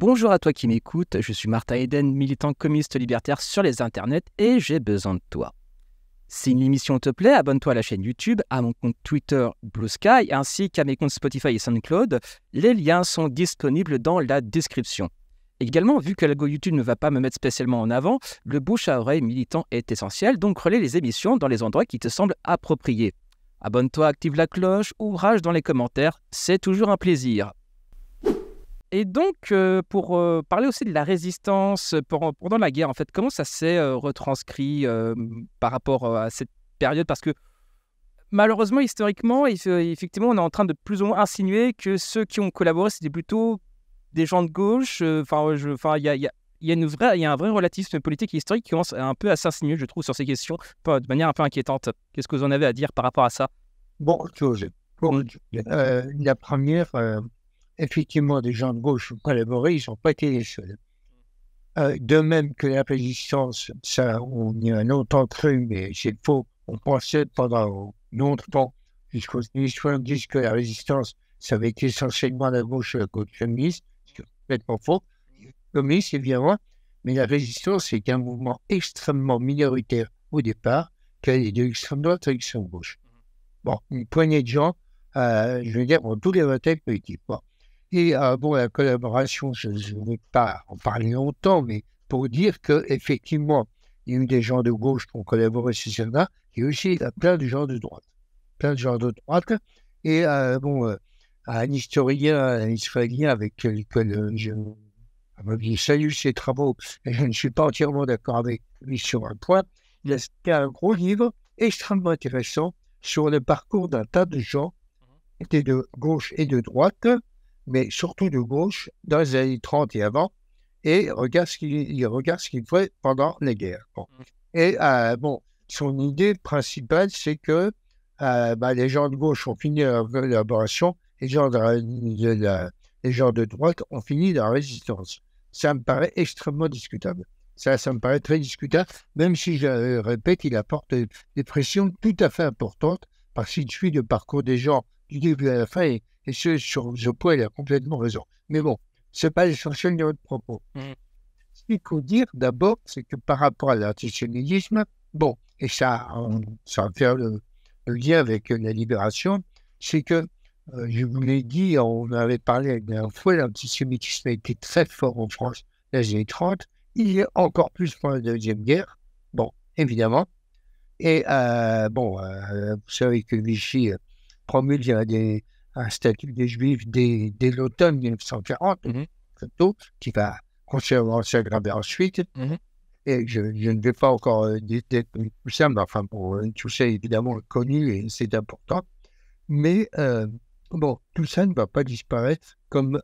Bonjour à toi qui m'écoutes, je suis Martin Eden, militant communiste libertaire sur les internets et j'ai besoin de toi. Si une émission te plaît, abonne-toi à la chaîne YouTube, à mon compte Twitter Blue Sky ainsi qu'à mes comptes Spotify et SoundCloud. Les liens sont disponibles dans la description. Également, vu que l'algo YouTube ne va pas me mettre spécialement en avant, le bouche à oreille militant est essentiel, donc relais les émissions dans les endroits qui te semblent appropriés. Abonne-toi, active la cloche, ouvrage dans les commentaires, c'est toujours un plaisir. Et donc, euh, pour euh, parler aussi de la résistance pendant la guerre, en fait, comment ça s'est euh, retranscrit par rapport à cette période? Parce que malheureusement, historiquement, effectivement, on est en train de plus ou moins insinuer que ceux qui ont collaboré, c'était plutôt des gens de gauche. Enfin, il y a, y, a, y a, une vraie, y a un vrai relativisme politique et historique qui commence un peu à s'insinuer, je trouve, sur ces questions, de manière un peu inquiétante. Qu'est-ce que vous en avez à dire par rapport à ça? Bon, chose. Bon, la première effectivement, des gens de gauche ont collaboré, ils n'ont pas été les seuls. Euh, de même que la résistance, ça, on y a longtemps cru, mais c'est faux. On pensait pendant longtemps, jusqu'aux années 70, que la résistance, ça avait été essentiellement la gauche, la gauche féministe, c'est complètement faux. Communiste, évidemment, mais la résistance, c'est un mouvement extrêmement minoritaire au départ, qui est de l'extrême droite à l'extrême gauche. Bon, une poignée de gens, euh, je veux dire, ont tous les votes politiques. Bon. Et euh, bon, la collaboration, je ne vais pas en parler longtemps, mais pour dire qu'effectivement, il y a eu des gens de gauche qui ont collaboré sur cela, et aussi il y a plein de gens de droite. Plein de gens de droite. Et euh, bon, euh, un historien, un israélien avec lequel je, je salue ses travaux, et je ne suis pas entièrement d'accord avec lui sur un point, il a fait un gros livre extrêmement intéressant sur le parcours d'un tas de gens qui étaient de gauche et de droite, mais surtout de gauche, dans les années 30 et avant, et regarde ce qu'il regarde ce qu'il fait pendant les guerres. Mmh. Et euh, bon, son idée principale, c'est que euh, bah, les gens de gauche ont fini leur collaboration, les gens de, les gens de droite ont fini leur résistance. Ça me paraît extrêmement discutable. Ça, ça me paraît très discutable, même si, je répète, il apporte des pressions tout à fait importantes, parce qu'il suit le parcours des gens du début à la fin, et et ce, sur ce point, il a complètement raison. Mais bon, ce n'est pas l'essentiel de votre propos. Mmh. Ce qu'il faut dire d'abord, c'est que par rapport à l'antisémitisme, bon, et ça, ça va faire le, lien avec la libération, c'est que, euh, je vous l'ai dit, on avait parlé la dernière fois, l'antisémitisme a été très fort en France dans les années 30. Il est encore plus pendant la Deuxième Guerre, bon, évidemment. Et euh, bon, euh, vous savez que Vichy promulgue des, un statut des Juifs dès, l'automne 1940, mmh qui va considérablement s'aggraver ensuite. Mmh et je, ne vais pas encore euh, dire tout ça, mais enfin, euh, tout ça est évidemment connu et c'est important. Mais euh, bon, tout ça ne va pas disparaître comme,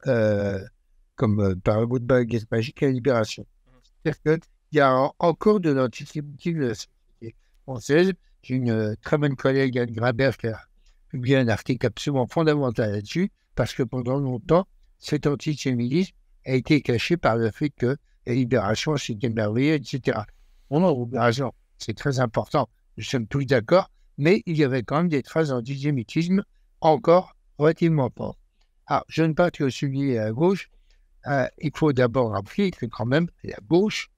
comme par un bout de baguette magique à la libération. Mmh. C'est-à-dire qu'il y a encore de l'antisémitisme de la société française. J'ai une très bonne collègue, Anne Grabert, qui a publié un article absolument fondamental là-dessus, parce que pendant longtemps, cet antisémitisme a été caché par le fait que la libération, c'était merveilleux, etc. On a raison, c'est très important, nous sommes tous d'accord, mais il y avait quand même des traces d'antisémitisme encore relativement fortes. Alors, je ne parle que celui à gauche. Euh, il faut d'abord rappeler que quand même, la gauche,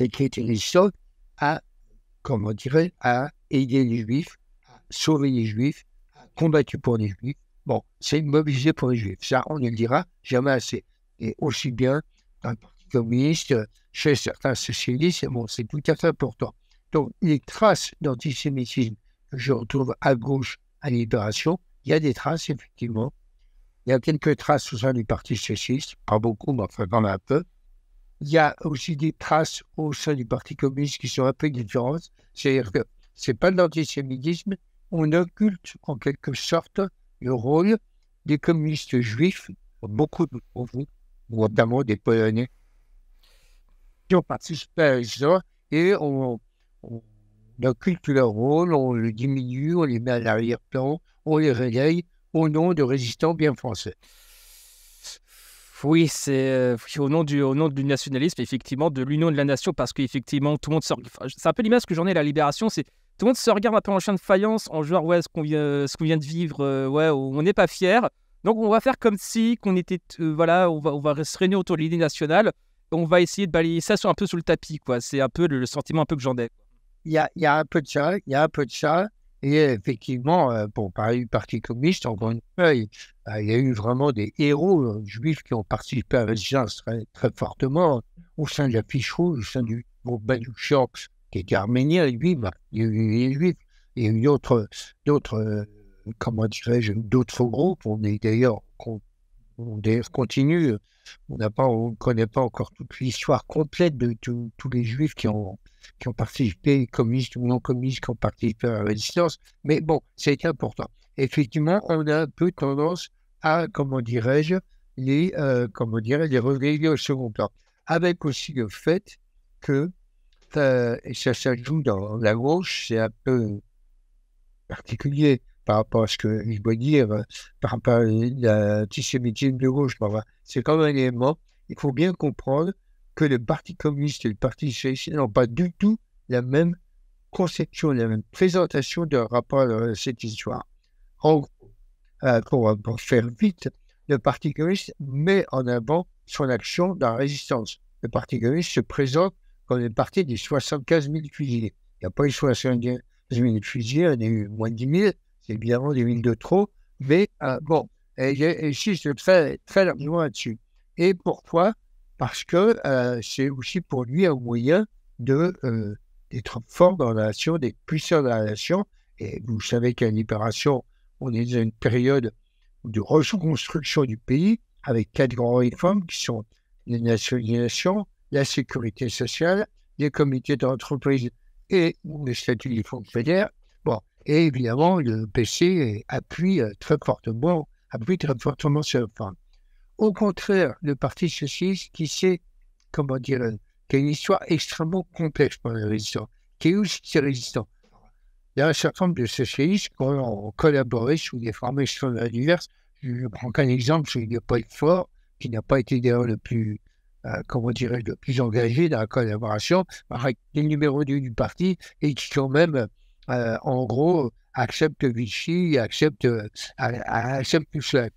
une histoire à, comment dirait, à aider les juifs sauver les Juifs, combattu pour les Juifs. Bon, c'est mobilisé pour les Juifs. Ça, on ne le dira jamais assez. Et aussi bien dans le Parti communiste, chez certains socialistes, bon, c'est tout à fait important. Donc, les traces d'antisémitisme que je retrouve à gauche à Libération, il y a des traces, effectivement. Il y a quelques traces au sein du Parti socialiste, pas beaucoup, mais enfin quand même un peu. Il y a aussi des traces au sein du Parti communiste qui sont un peu différentes. C'est-à-dire que ce n'est pas de l'antisémitisme, on occulte en quelque sorte le rôle des communistes juifs, beaucoup de vous, notamment des Polonais, qui ont participé à ça, et on, occulte leur rôle, on le diminue, on les met à l'arrière-plan, on les relaye au nom de résistants bien français. Oui, c'est euh, au, nom du, nationalisme, effectivement, de l'union de la nation, parce qu'effectivement, tout le monde sort. C'est un peu l'image que j'en ai la libération, c'est tout le monde se regarde un peu en chien de faïence, en genre, ouais, ce qu'on vient, qu'on vient de vivre, euh, ouais, on n'est pas fier. Donc on va faire comme si qu'on était, euh, voilà, on va, on va se réunir autour de l'idée nationale. On va essayer de balayer ça sur, un peu sous le tapis, quoi. C'est un peu le, sentiment un peu que j'en ai. Il y a, y a un peu de ça, il y a un peu de ça. Et effectivement, euh, bon, pareil, le Parti communiste, encore une fois, il, euh, y a eu vraiment des héros juifs qui ont participé à la très, très fortement au sein de la fiche rouge, au sein du groupe qui était arménien, lui, bah, il y a eu les juifs, il y a eu d'autres, d'autres comment dirais-je, d'autres groupes. On est d'ailleurs, on, continue. On n'a pas, on connaît pas encore toute l'histoire complète de tous les juifs qui ont, qui ont participé, communistes ou non communistes, qui ont participé à la résistance. Mais bon, c'est important. Effectivement, on a un peu tendance à, comment dirais-je, les, euh, comment dirais les au second plan. Avec aussi le fait que, euh, et ça, ça joue dans la gauche, c'est un peu particulier par rapport à ce que je dois dire, euh, par rapport à l'antisémitisme de gauche. C'est quand même un élément. Il faut bien comprendre que le Parti communiste et le Parti socialiste n'ont pas du tout la même conception, la même présentation de rapport à cette histoire. En gros, euh, pour, faire vite, le Parti communiste met en avant son action dans la résistance. Le Parti communiste se présente comme le parti des 75 000 fusillés. Il n'y a pas eu 75 000 fusillés, il y a eu moins de 10 000 c'est évidemment des villes de trop, mais euh, bon, j'insiste très, très largement là-dessus. Et pourquoi? Parce que euh, c'est aussi pour lui un moyen de euh, d'être fort dans la nation, d'être puissant dans la nation. Et vous savez qu'à libération, on est dans une période de reconstruction du pays avec quatre grandes réformes qui sont les nationalisations, la sécurité sociale, les comités d'entreprise et le statut des fonctionnaires. Bon, et évidemment, le PC appuie euh, très fortement, appuie très fortement point. Au contraire, le Parti socialiste qui sait, comment dire, qui a une histoire extrêmement complexe pour les résistants, qui est aussi résistant. Il y a un certain nombre de socialistes qui ont collaboré sous des formes extrêmement diverses. Je ne prends qu'un exemple, celui de Paul Fort, qui n'a pas été d'ailleurs le plus, euh, comment dirais le plus engagé dans la collaboration avec les numéros 2 du parti et qui quand même euh, en gros, accepte Vichy, accepte, euh, accepte tout cela.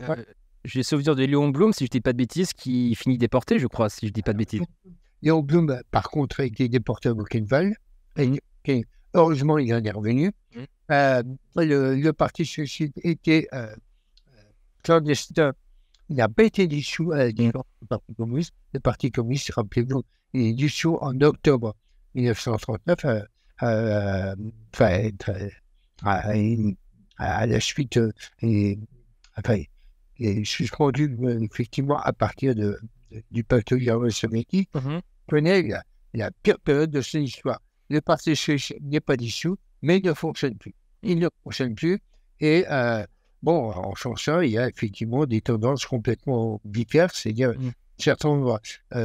Euh, j'ai souvenir de Léon Blum, si je ne dis pas de bêtises, qui finit déporté, je crois, si je ne dis pas de bêtises. Léon Blum, par contre, a été déporté à Buchenwald. heureusement, il en est revenu. Mmh. le, Parti socialiste était clandestin. Il n'a pas été dissous à la du Parti communiste. Le Parti communiste, rappelez-vous, il est dissous en octobre 1939 euh, à, la suite euh, et, enfin, est suspendu euh, effectivement à partir de, du pacte soviétique, mmh connaît la, la, pire période de son histoire. Le parti n'est pas dissous, mais il ne fonctionne plus. Il ne fonctionne plus. Et bon, en chanson, il y a effectivement des tendances complètement diverses, c'est-à-dire mmh. certains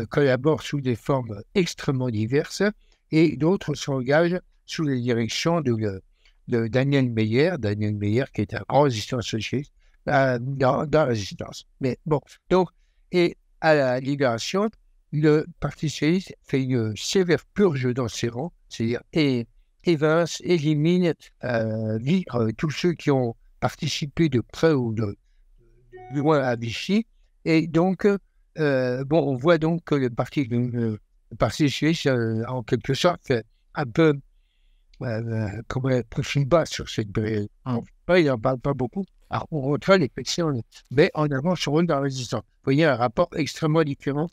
collaborent sous des formes extrêmement diverses et d'autres s'engagent sous la direction de, de, Daniel Meyer, Daniel Meyer qui est un grand résistant socialiste euh, dans, dans, la résistance. Mais bon, donc, et à la libération, le Parti socialiste fait une sévère purge dans ses rangs, c'est-à-dire évince, élimine, euh, vire tous ceux qui ont participé de près ou de, loin à Vichy. Et donc, euh, bon, on voit donc que le Parti, le, parti socialiste, en quelque sorte, fait un peu euh, comme un profil bas sur cette période. Mmh. il n'en parle pas beaucoup. Alors, on retrouve les questions, mais en avant sur rôle dans la résistance. Vous voyez un rapport extrêmement différent.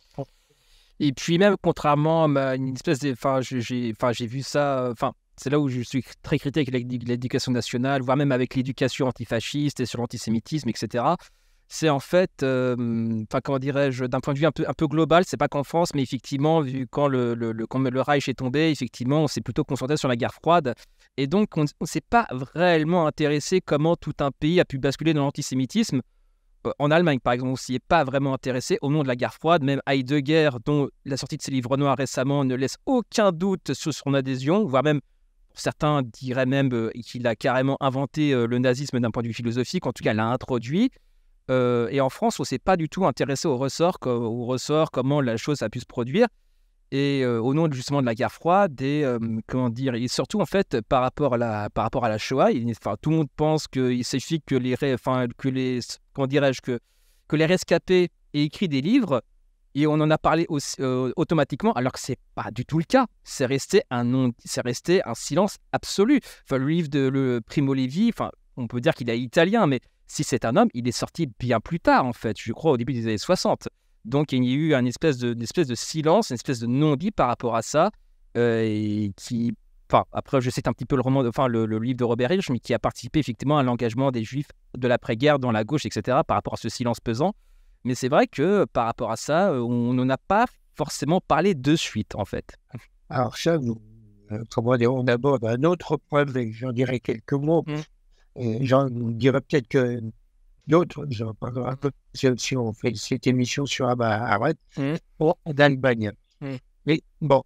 Et puis même, contrairement à une espèce de... Enfin, j'ai vu ça... Enfin, c'est là où je suis très critique avec l'éducation nationale, voire même avec l'éducation antifasciste et sur l'antisémitisme, etc c'est en fait, enfin comment dirais-je, d'un point de vue un peu, un peu global, c'est pas qu'en France, mais effectivement, vu quand le, Reich est tombé, effectivement, on s'est plutôt concentré sur la guerre froide. Et donc, on ne s'est pas réellement intéressé comment tout un pays a pu basculer dans l'antisémitisme. En Allemagne, par exemple, on s'y est pas vraiment intéressé au nom de la guerre froide. Même Heidegger, dont la sortie de ses livres noirs récemment ne laisse aucun doute sur son adhésion, voire même certains diraient même qu'il a carrément inventé le nazisme d'un point de vue philosophique, en tout cas l'a introduit. Euh, et en France, on ne s'est pas du tout intéressé au ressort, au ressort, comment la chose a pu se produire. et au nom justement de la guerre froide, des comment dire, et surtout en fait par rapport à la par rapport à la Shoah, tout le monde pense qu'il suffit que les comment dirais-je que que les rescapés aient écrit des livres et on en a parlé aussi, automatiquement, alors que c'est pas du tout le cas. C'est resté un non, c'est resté un silence absolu. Le livre de le Primo Levi, enfin, on peut dire qu'il est italien, mais si c'est un homme, il est sorti bien plus tard, en fait, je crois au début des années 60. Donc il y a eu une espèce de, espèce de silence, une espèce de non-dit par rapport à ça, euh, et qui, enfin, après, je sais un petit peu le roman, enfin, le, livre de Robert Hirsch, mais qui a participé effectivement à l'engagement des Juifs de l'après-guerre dans la gauche, etc., par rapport à ce silence pesant. Mais c'est vrai que par rapport à ça, euh, on n'en a pas forcément parlé de suite, en fait. Alors ça, euh, comment dire, on aborde un autre problème, j'en dirais quelques mots. Mmh. J'en dirais peut-être que d'autres, j'en parlerai un peu si on fait cette émission sur Arrête, mmh. ou d'Allemagne. Mmh. Mais bon,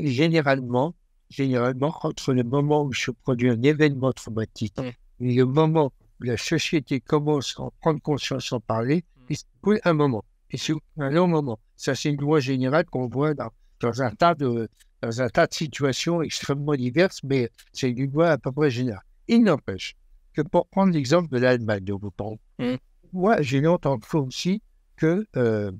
généralement, généralement, entre le moment où se produit un événement traumatique mmh. et le moment où la société commence à en prendre conscience, en parler, il se coule un moment. Et c'est un long moment. Ça, c'est une loi générale qu'on voit dans, dans, un tas de, dans un tas de situations extrêmement diverses, mais c'est une loi à peu près générale. Il n'empêche que pour prendre l'exemple de l'Allemagne de Bouton, mmh. moi, j'ai cru aussi que euh,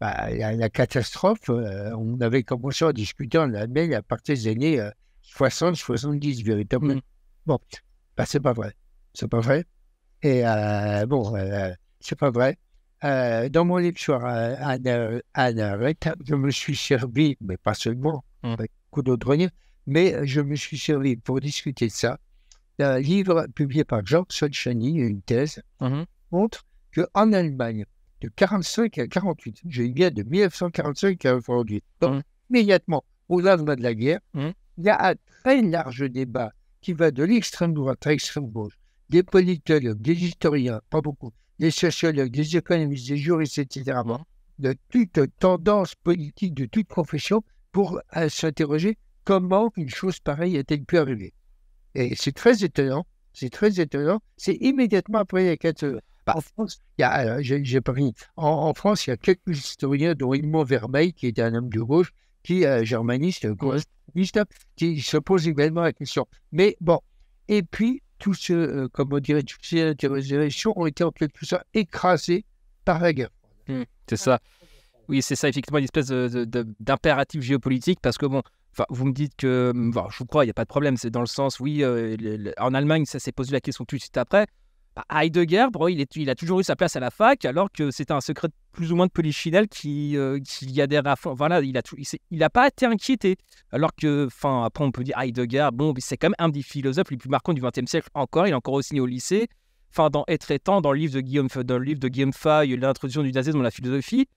bah, la, catastrophe, euh, on avait commencé à discuter en Allemagne à partir des années 60-70, euh, véritablement. Mmh. Bon, bah, c'est pas vrai. C'est pas vrai. Et bon, c'est pas vrai. Dans mon livre sur Anna, je me suis servi, mais pas seulement, mmh. avec beaucoup d'autres livres, mais je me suis servi pour discuter de ça un livre publié par Jean Solchani, une thèse, mmh montre qu'en Allemagne, de 45 à 48, j'ai bien de 1945 à aujourd'hui, donc mmh. immédiatement au lendemain de la guerre, mmh. il y a un très large débat qui va de l'extrême droite à l'extrême gauche, des politologues, des historiens, pas beaucoup, des sociologues, des économistes, des juristes, etc., de toute tendance politique, de toute profession, pour euh, s'interroger comment une chose pareille a-t-elle pu arriver. Et c'est très étonnant. C'est très étonnant. C'est immédiatement après les quatre. Bah, en France, il y a, euh, j'ai, pris, en, France, il y a quelques historiens, dont Edmond Vermeil, qui était un homme de gauche, qui est germaniste, qui se pose également la question. Mais bon, et puis, tous euh, comment dirait, toutes ces interrogations ont été en quelque sorte écrasées par la guerre. Mmh, c'est ça. Oui, c'est ça, effectivement, une espèce d'impératif géopolitique, parce que bon, vous me dites que, mmh, je vous crois, il n'y a pas de problème. C'est dans le sens, oui, euh, en Allemagne, ça s'est posé la question tout de suite après. Bah, Heidegger, il, est, il, a toujours eu sa place à la fac, alors que c'était un secret plus ou moins de polichinelle qui, euh, qui adhère à fond. Voilà, il n'a il, a pas été inquiété. Alors que, enfin, après, on peut dire Heidegger, bon, c'est quand même un des philosophes les plus marquants du XXe siècle encore. Il est encore aussi au lycée. Enfin, dans Être étant, dans le livre de Guillaume, dans le livre de Guillaume Fay, l'introduction du nazisme dans la philosophie,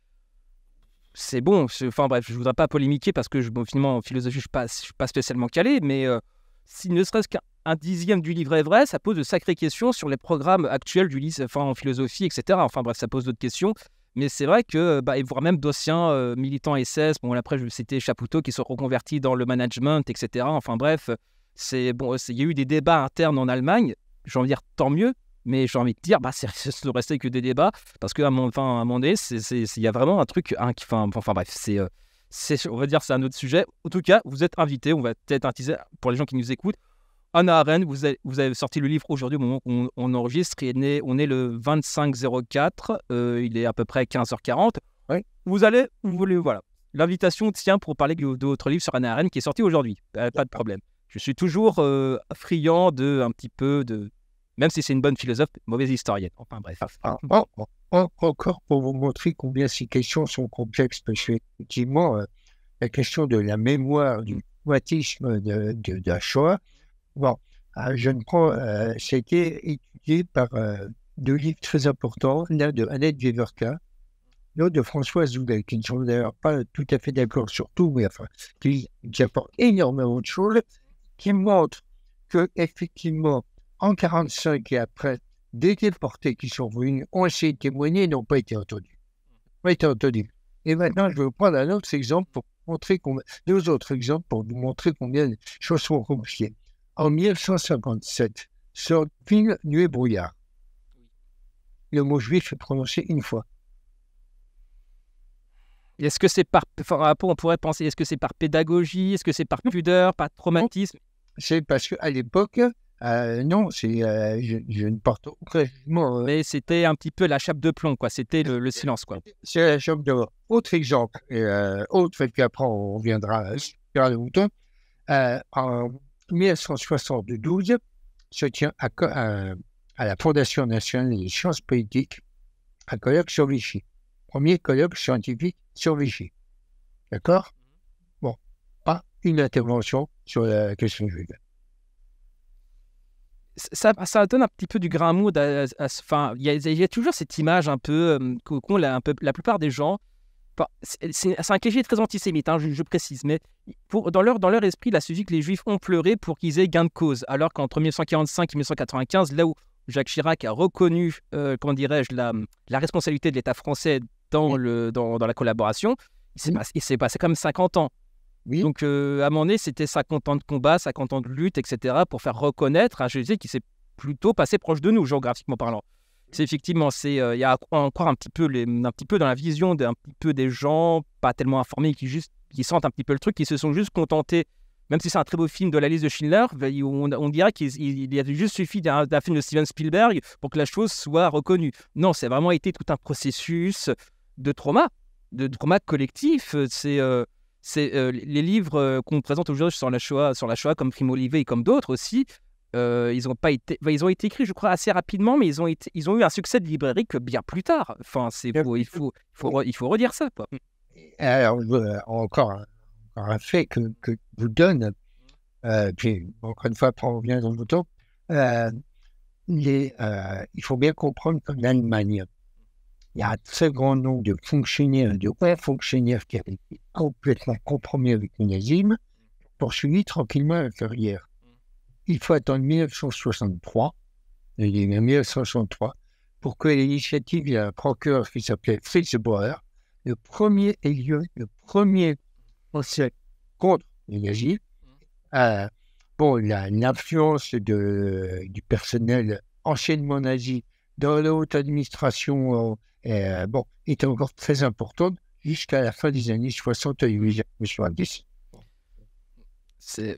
c'est bon. Enfin bref, je voudrais pas polémiquer parce que finalement en philosophie, je pas, suis pas spécialement calé, mais euh, si ne serait-ce qu'un dixième du livre est vrai, ça pose de sacrées questions sur les programmes actuels du lycée, en philosophie, etc. Enfin bref, ça pose d'autres questions. Mais c'est vrai que, bah, voire même d'anciens euh, militants SS, bon après je vais citer Chapoutot, qui sont reconvertis dans le management, etc. Enfin bref, c'est bon, il y a eu des débats internes en Allemagne. J'ai envie de dire tant mieux, mais j'ai envie de dire, bah, c'est ne restait que des débats, parce qu'à mon, à un moment donné, il y a vraiment un truc, hein, qui, enfin, enfin bref, euh, c'est, on va dire, c'est un autre sujet. En tout cas, vous êtes invité, on va peut-être pour les gens qui nous écoutent. Anna Arendt, vous avez, vous avez sorti le livre aujourd'hui au moment où on, enregistre. Il est né, on est le 25-04, euh, il est à peu près 15h40. Vous allez, vous voulez, voilà. L'invitation tient pour parler de, votre livre sur Anna Arendt qui est sorti aujourd'hui. pas de problème. Je suis toujours euh, friand de un petit peu de même si c'est une bonne philosophe, mauvaise historienne. Enfin bref. Ah, ah, encore pour vous montrer combien ces questions sont complexes, parce qu'effectivement, euh, la question de la mémoire, du traumatisme de, de, la Shoah, bon, euh, je ne prends, euh, c'était étudié par deux livres très importants, l'un de Annette Viverka, l'autre de François Zoulet, qui ne sont d'ailleurs pas tout à fait d'accord sur tout, mais enfin, qui, qui apportent énormément de choses, qui montrent que effectivement en 45 et après, des déportés qui sont venus ont essayé de témoigner et n'ont pas été entendus. Été entendus. Et maintenant, je vais vous prendre un autre exemple pour montrer combien, deux autres exemples pour vous montrer combien les choses sont compliquées. En 1957, sort le film Nuit et brouillard. Le mot juif est prononcé une fois. Est-ce que c'est par, enfin, on pourrait penser, est-ce que c'est par pédagogie, est-ce que c'est par pudeur, par traumatisme? C'est parce qu'à l'époque, euh, non, c'est, euh, je, ne porte aucun jugement. Mais c'était un petit peu la chape de plomb, quoi. C'était le, silence, quoi. C'est la chape de Autre exemple, autre fait qu'après on viendra sur le bouton. en 1972, se tient à, la Fondation nationale des sciences politiques un colloque sur Vichy. Premier colloque scientifique sur Vichy. D'accord? Bon, pas une intervention sur la question juive. Ça, ça, donne un petit peu du grain à moudre. Enfin, il y, a toujours cette image un peu euh, un peu, la plupart des gens. C'est un cliché très antisémite, hein, je, précise, mais pour, dans, leur, dans leur esprit, il a suffi que les Juifs ont pleuré pour qu'ils aient gain de cause. Alors qu'entre 1945 et 1995, là où Jacques Chirac a reconnu, euh, comment dirais-je, la, la, responsabilité de l'État français dans, le, dans, dans la collaboration. Il s'est passé, quand même 50 ans. Oui. Donc, euh, à mon nez, c'était 50 ans de combat, 50 ans de lutte, etc., pour faire reconnaître un GG qui s'est plutôt passé proche de nous, géographiquement parlant. C'est effectivement, c'est euh, il y a encore un petit peu petit peu dans la vision d'un petit peu des gens pas tellement informés qui juste qui sentent un petit peu le truc, qui se sont juste contentés même si c'est un très beau film de la liste de Schindler, ben, on, dirait qu'il il, a juste suffi d'un film de Steven Spielberg pour que la chose soit reconnue. Non, c'est vraiment été tout un processus de trauma, de trauma collectif. C'est euh, euh, les livres qu'on présente aujourd'hui sur la Shoah, sur la Shoah comme Primo Levi et comme d'autres aussi. Ils ont pas été, ils ont été écrits, je crois, assez rapidement, mais ils ont été, ils ont eu un succès de librairie que bien plus tard. Enfin, c'est il faut, il faut, il faut redire ça. Quoi. Alors, encore un fait que, que vous donne, euh, puis encore une fois, on revient dans le bouton, euh, les, euh, il faut bien comprendre qu'en Allemagne, il y a un très grand nombre de fonctionnaires, de hauts fonctionnaires qui avaient été complètement compromis avec le nazisme, poursuivis tranquillement à l'intérieur. Il faut attendre 1963, il a 1963, pour que l'initiative, il y a un procureur qui s'appelait Fritz Bauer, le premier lieu, le premier procès contre les nazis. Euh, bon, l'influence du personnel anciennement nazi dans la haute administration euh, euh, bon, était encore très importante jusqu'à la fin des années 60 et 70. C'est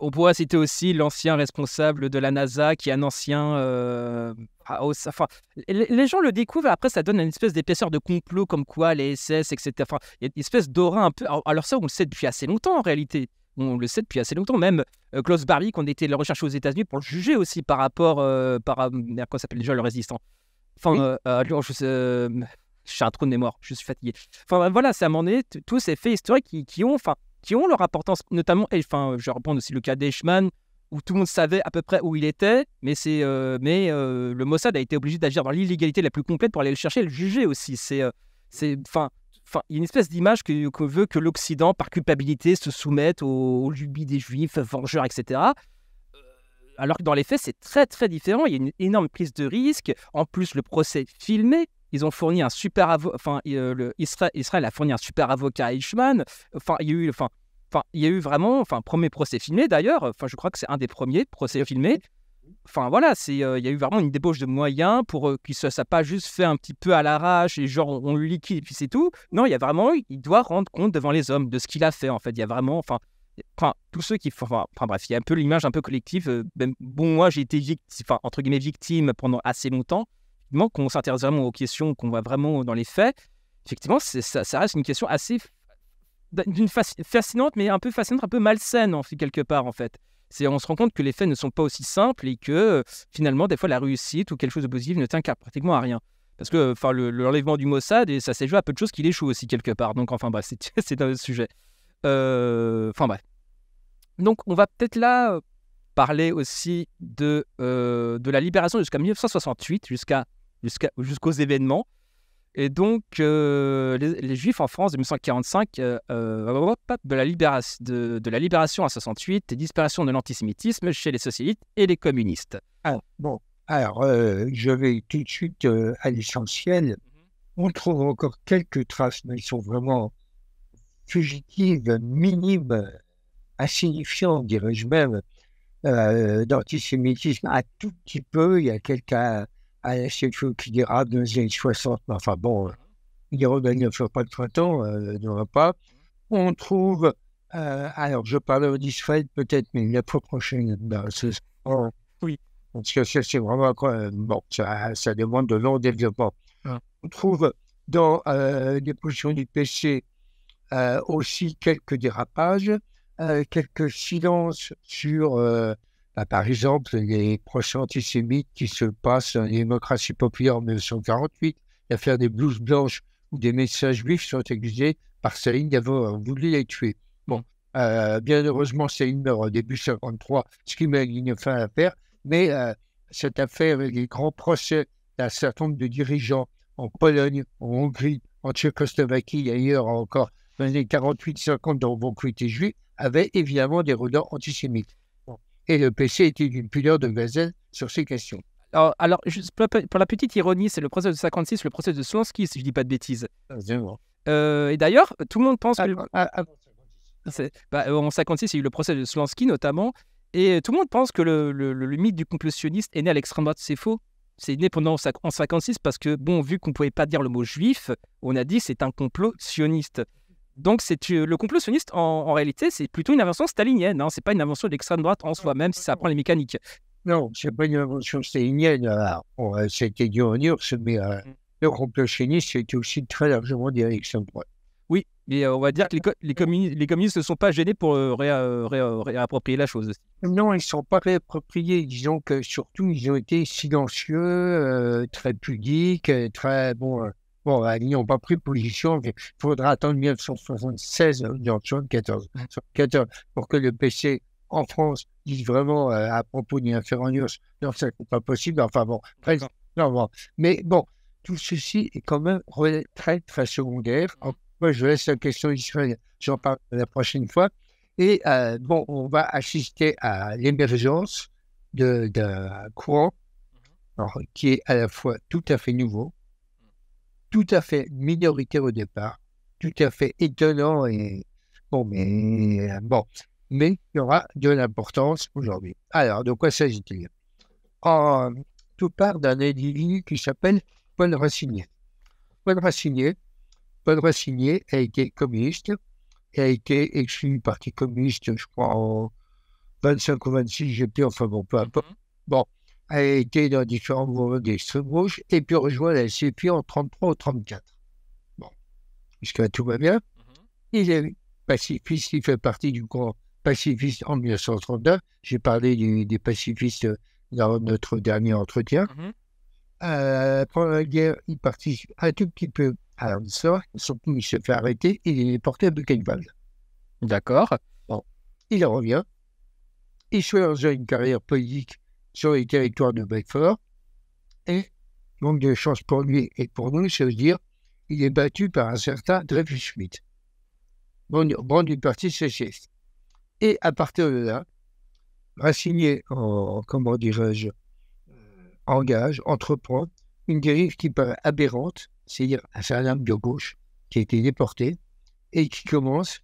on, pourrait citer aussi l'ancien responsable de la NASA, qui est un ancien. Euh, enfin, les, gens le découvrent, après, ça donne une espèce d'épaisseur de complot, comme quoi les SS, etc. Enfin, il y a une espèce d'aura un peu. Alors, ça, on le sait depuis assez longtemps, en réalité. On le sait depuis assez longtemps. Même euh, Klaus Barbie, qu'on était le rechercher aux États-Unis pour le juger aussi par rapport. Euh, par, comment s'appelle déjà le résistant Enfin, je, j'ai un trou de mémoire, je suis fatigué. Enfin, voilà, c'est à un moment donné, tous ces faits historiques qui, qui ont. Enfin, qui ont leur importance, notamment, enfin, je reprends aussi le cas d'Eichmann, où tout le monde savait à peu près où il était, mais, c'est, euh, mais euh, le Mossad a été obligé d'agir dans l'illégalité la plus complète pour aller le chercher et le juger aussi. C'est, euh, c'est, enfin, il y a une espèce d'image que, veut que l'Occident, par culpabilité, se soumette au, au des Juifs, vengeurs, etc. Alors que dans les faits, c'est très très différent. Il y a une énorme prise de risque. En plus, le procès filmé. Ils ont fourni un super avocat. Enfin, le Israël, Israël, a fourni un super avocat à Eichmann. Enfin, il y a eu, enfin, enfin, il y a eu vraiment, enfin, premier procès filmé d'ailleurs. Enfin, je crois que c'est un des premiers procès filmés. Enfin voilà, c'est, il y a eu vraiment une débauche de moyens pour euh, que ça n'a pas juste fait un petit peu à l'arrache et genre on, le liquide et puis c'est tout. Non, il y a vraiment, il doit rendre compte devant les hommes de ce qu'il a fait en fait. Il y a vraiment, enfin, enfin tous ceux qui, enfin, enfin bref, il y a un peu l'image un peu collective. Euh, bon, moi j'ai été victime, enfin entre guillemets victime pendant assez longtemps qu'on s'intéresse vraiment aux questions, qu'on voit vraiment dans les faits, effectivement, ça, reste une question assez d'une fascinante, mais un peu fascinante, un peu malsaine, en fait, quelque part, en fait. On se rend compte que les faits ne sont pas aussi simples et que finalement, des fois, la réussite ou quelque chose de positif ne tient qu'à pratiquement à rien. Parce que enfin, l'enlèvement du Mossad, et ça s'est joué à peu de choses qu'il échoue aussi quelque part. Donc, enfin, bref, c'est un sujet. Euh, enfin, bref. Donc, on va peut-être là parler aussi de, euh, de la libération jusqu'à 1968, jusqu'à jusqu'aux événements. Et donc, euh, les, Juifs en France de 1945, euh, euh, de, la libération, de, de, la libération en 68 et disparition de l'antisémitisme chez les socialistes et les communistes. Ah, bon, alors je vais tout de suite à l'essentiel. Mhm. On trouve encore quelques traces, mais elles sont vraiment fugitives, minimes, insignifiantes, dirais-je même, d'antisémitisme. Un tout petit peu, il y a quelques à la qui dira dans les années 60, mais enfin bon, les rebelles ne font pas de printemps, euh, il n'y en aura pas. On trouve, euh, alors je parlerai d'Israël peut-être, mais la fois prochaine, ben, sera- Oui. Parce que c'est vraiment, quoi, bon, ça, ça demande de long développement. Ah. On trouve dans euh, les positions du PC euh, aussi quelques dérapages, euh, quelques silences sur, euh, bah, par exemple, les procès antisémites qui se passent en démocratie populaire en 1948, l'affaire des blouses blanches où des messages juifs sont accusés par Staline d'avoir voulu les tuer. Bon, euh, bien heureusement, Staline meurt au début 53, ce qui met une fin à l'affaire, mais euh, cette affaire et les grands procès d'un certain nombre de dirigeants en Pologne, en Hongrie, en Tchécoslovaquie et ailleurs encore dans les années 48-50 dont beaucoup étaient juifs, avaient évidemment des redans antisémites. Et le PC était d'une pudeur de gazelle sur ces questions. Alors, alors, juste pour la, pour la petite ironie, c'est le procès de 56, le procès de Slansky, si je dis pas de bêtises. Euh, et d'ailleurs, tout le monde pense que... Ah, ah, bah, en 56, il y a eu le procès de Slansky notamment, et tout le monde pense que le, le- mythe du complot sioniste est né à l'extrême droite. C'est faux. C'est né pendant en 56 parce que, bon, vu qu'on pouvait pas dire le mot juif, on a dit c'est un complot sioniste. Donc, c'est le complot sioniste, en, en réalité, c'est plutôt une invention stalinienne. Hein, c'est pas une invention de l'extrême droite en soi, même si ça apprend les mécaniques. Non, c'est pas une invention stalinienne. euh, c'était dit en URSS, mais euh, Mm. le complot sioniste c'était aussi très largement des l'extrême droite. Oui, mais euh, on va dire que les, co- les, communi- les communistes ne sont pas gênés pour euh, euh, réa- réapproprier la chose. Non, ils ne sont pas réappropriés. Disons que surtout, ils ont été silencieux, euh, très pudiques, très bon. Euh, bon, euh, ils n'ont pas pris position. Il faudra attendre 1976, euh, non, 74, 74 pour que le PC en France dise vraiment euh, à propos URSS. Non, ça n'est pas possible. Enfin bon, presque. Non, bon. Mais bon, tout ceci est quand même très, très secondaire. En- Moi, je laisse la question d'Israël. J'en parle la prochaine fois. Et euh, bon, on va assister à l'émergence d'un courant alors, qui est à la fois tout à fait nouveau, tout à fait minoritaire au départ, tout à fait étonnant et bon, mais euh, bon, mais il y aura de l'importance aujourd'hui. Alors, de quoi s'agit-il? En Tout part d'un individu qui s'appelle Paul Racinier. Paul Racinier, Paul Racinier a été communiste et a été exclu du Parti communiste, je crois, en 25 ou 26, j'ai plus, enfin bon, peu importe. Bon, a été dans différents mouvements d'extrême gauche et puis rejoint la CPI en 33 ou 34. Bon, jusqu'à tout va bien? Il est pacifiste, il fait partie du courant pacifiste en 1939. J'ai parlé du- des pacifistes dans notre dernier entretien. Euh, pendant la guerre, il participe un tout petit peu à l'histoire, surtout il se fait arrêter, il est porté à Buchenwald. D'accord. Il revient, il choisit une carrière politique sur les territoires de Belfort, et manque de chance pour lui et pour nous, ça veut dire il est battu par un certain Dreyfus Schmidt, membre du Parti socialiste. Et à partir de là, Racinier, en, comment dirais-je, euh, engage, entreprend une dérive qui paraît aberrante, c'est-à-dire un certain nombre de gauche qui a été déporté et qui commence,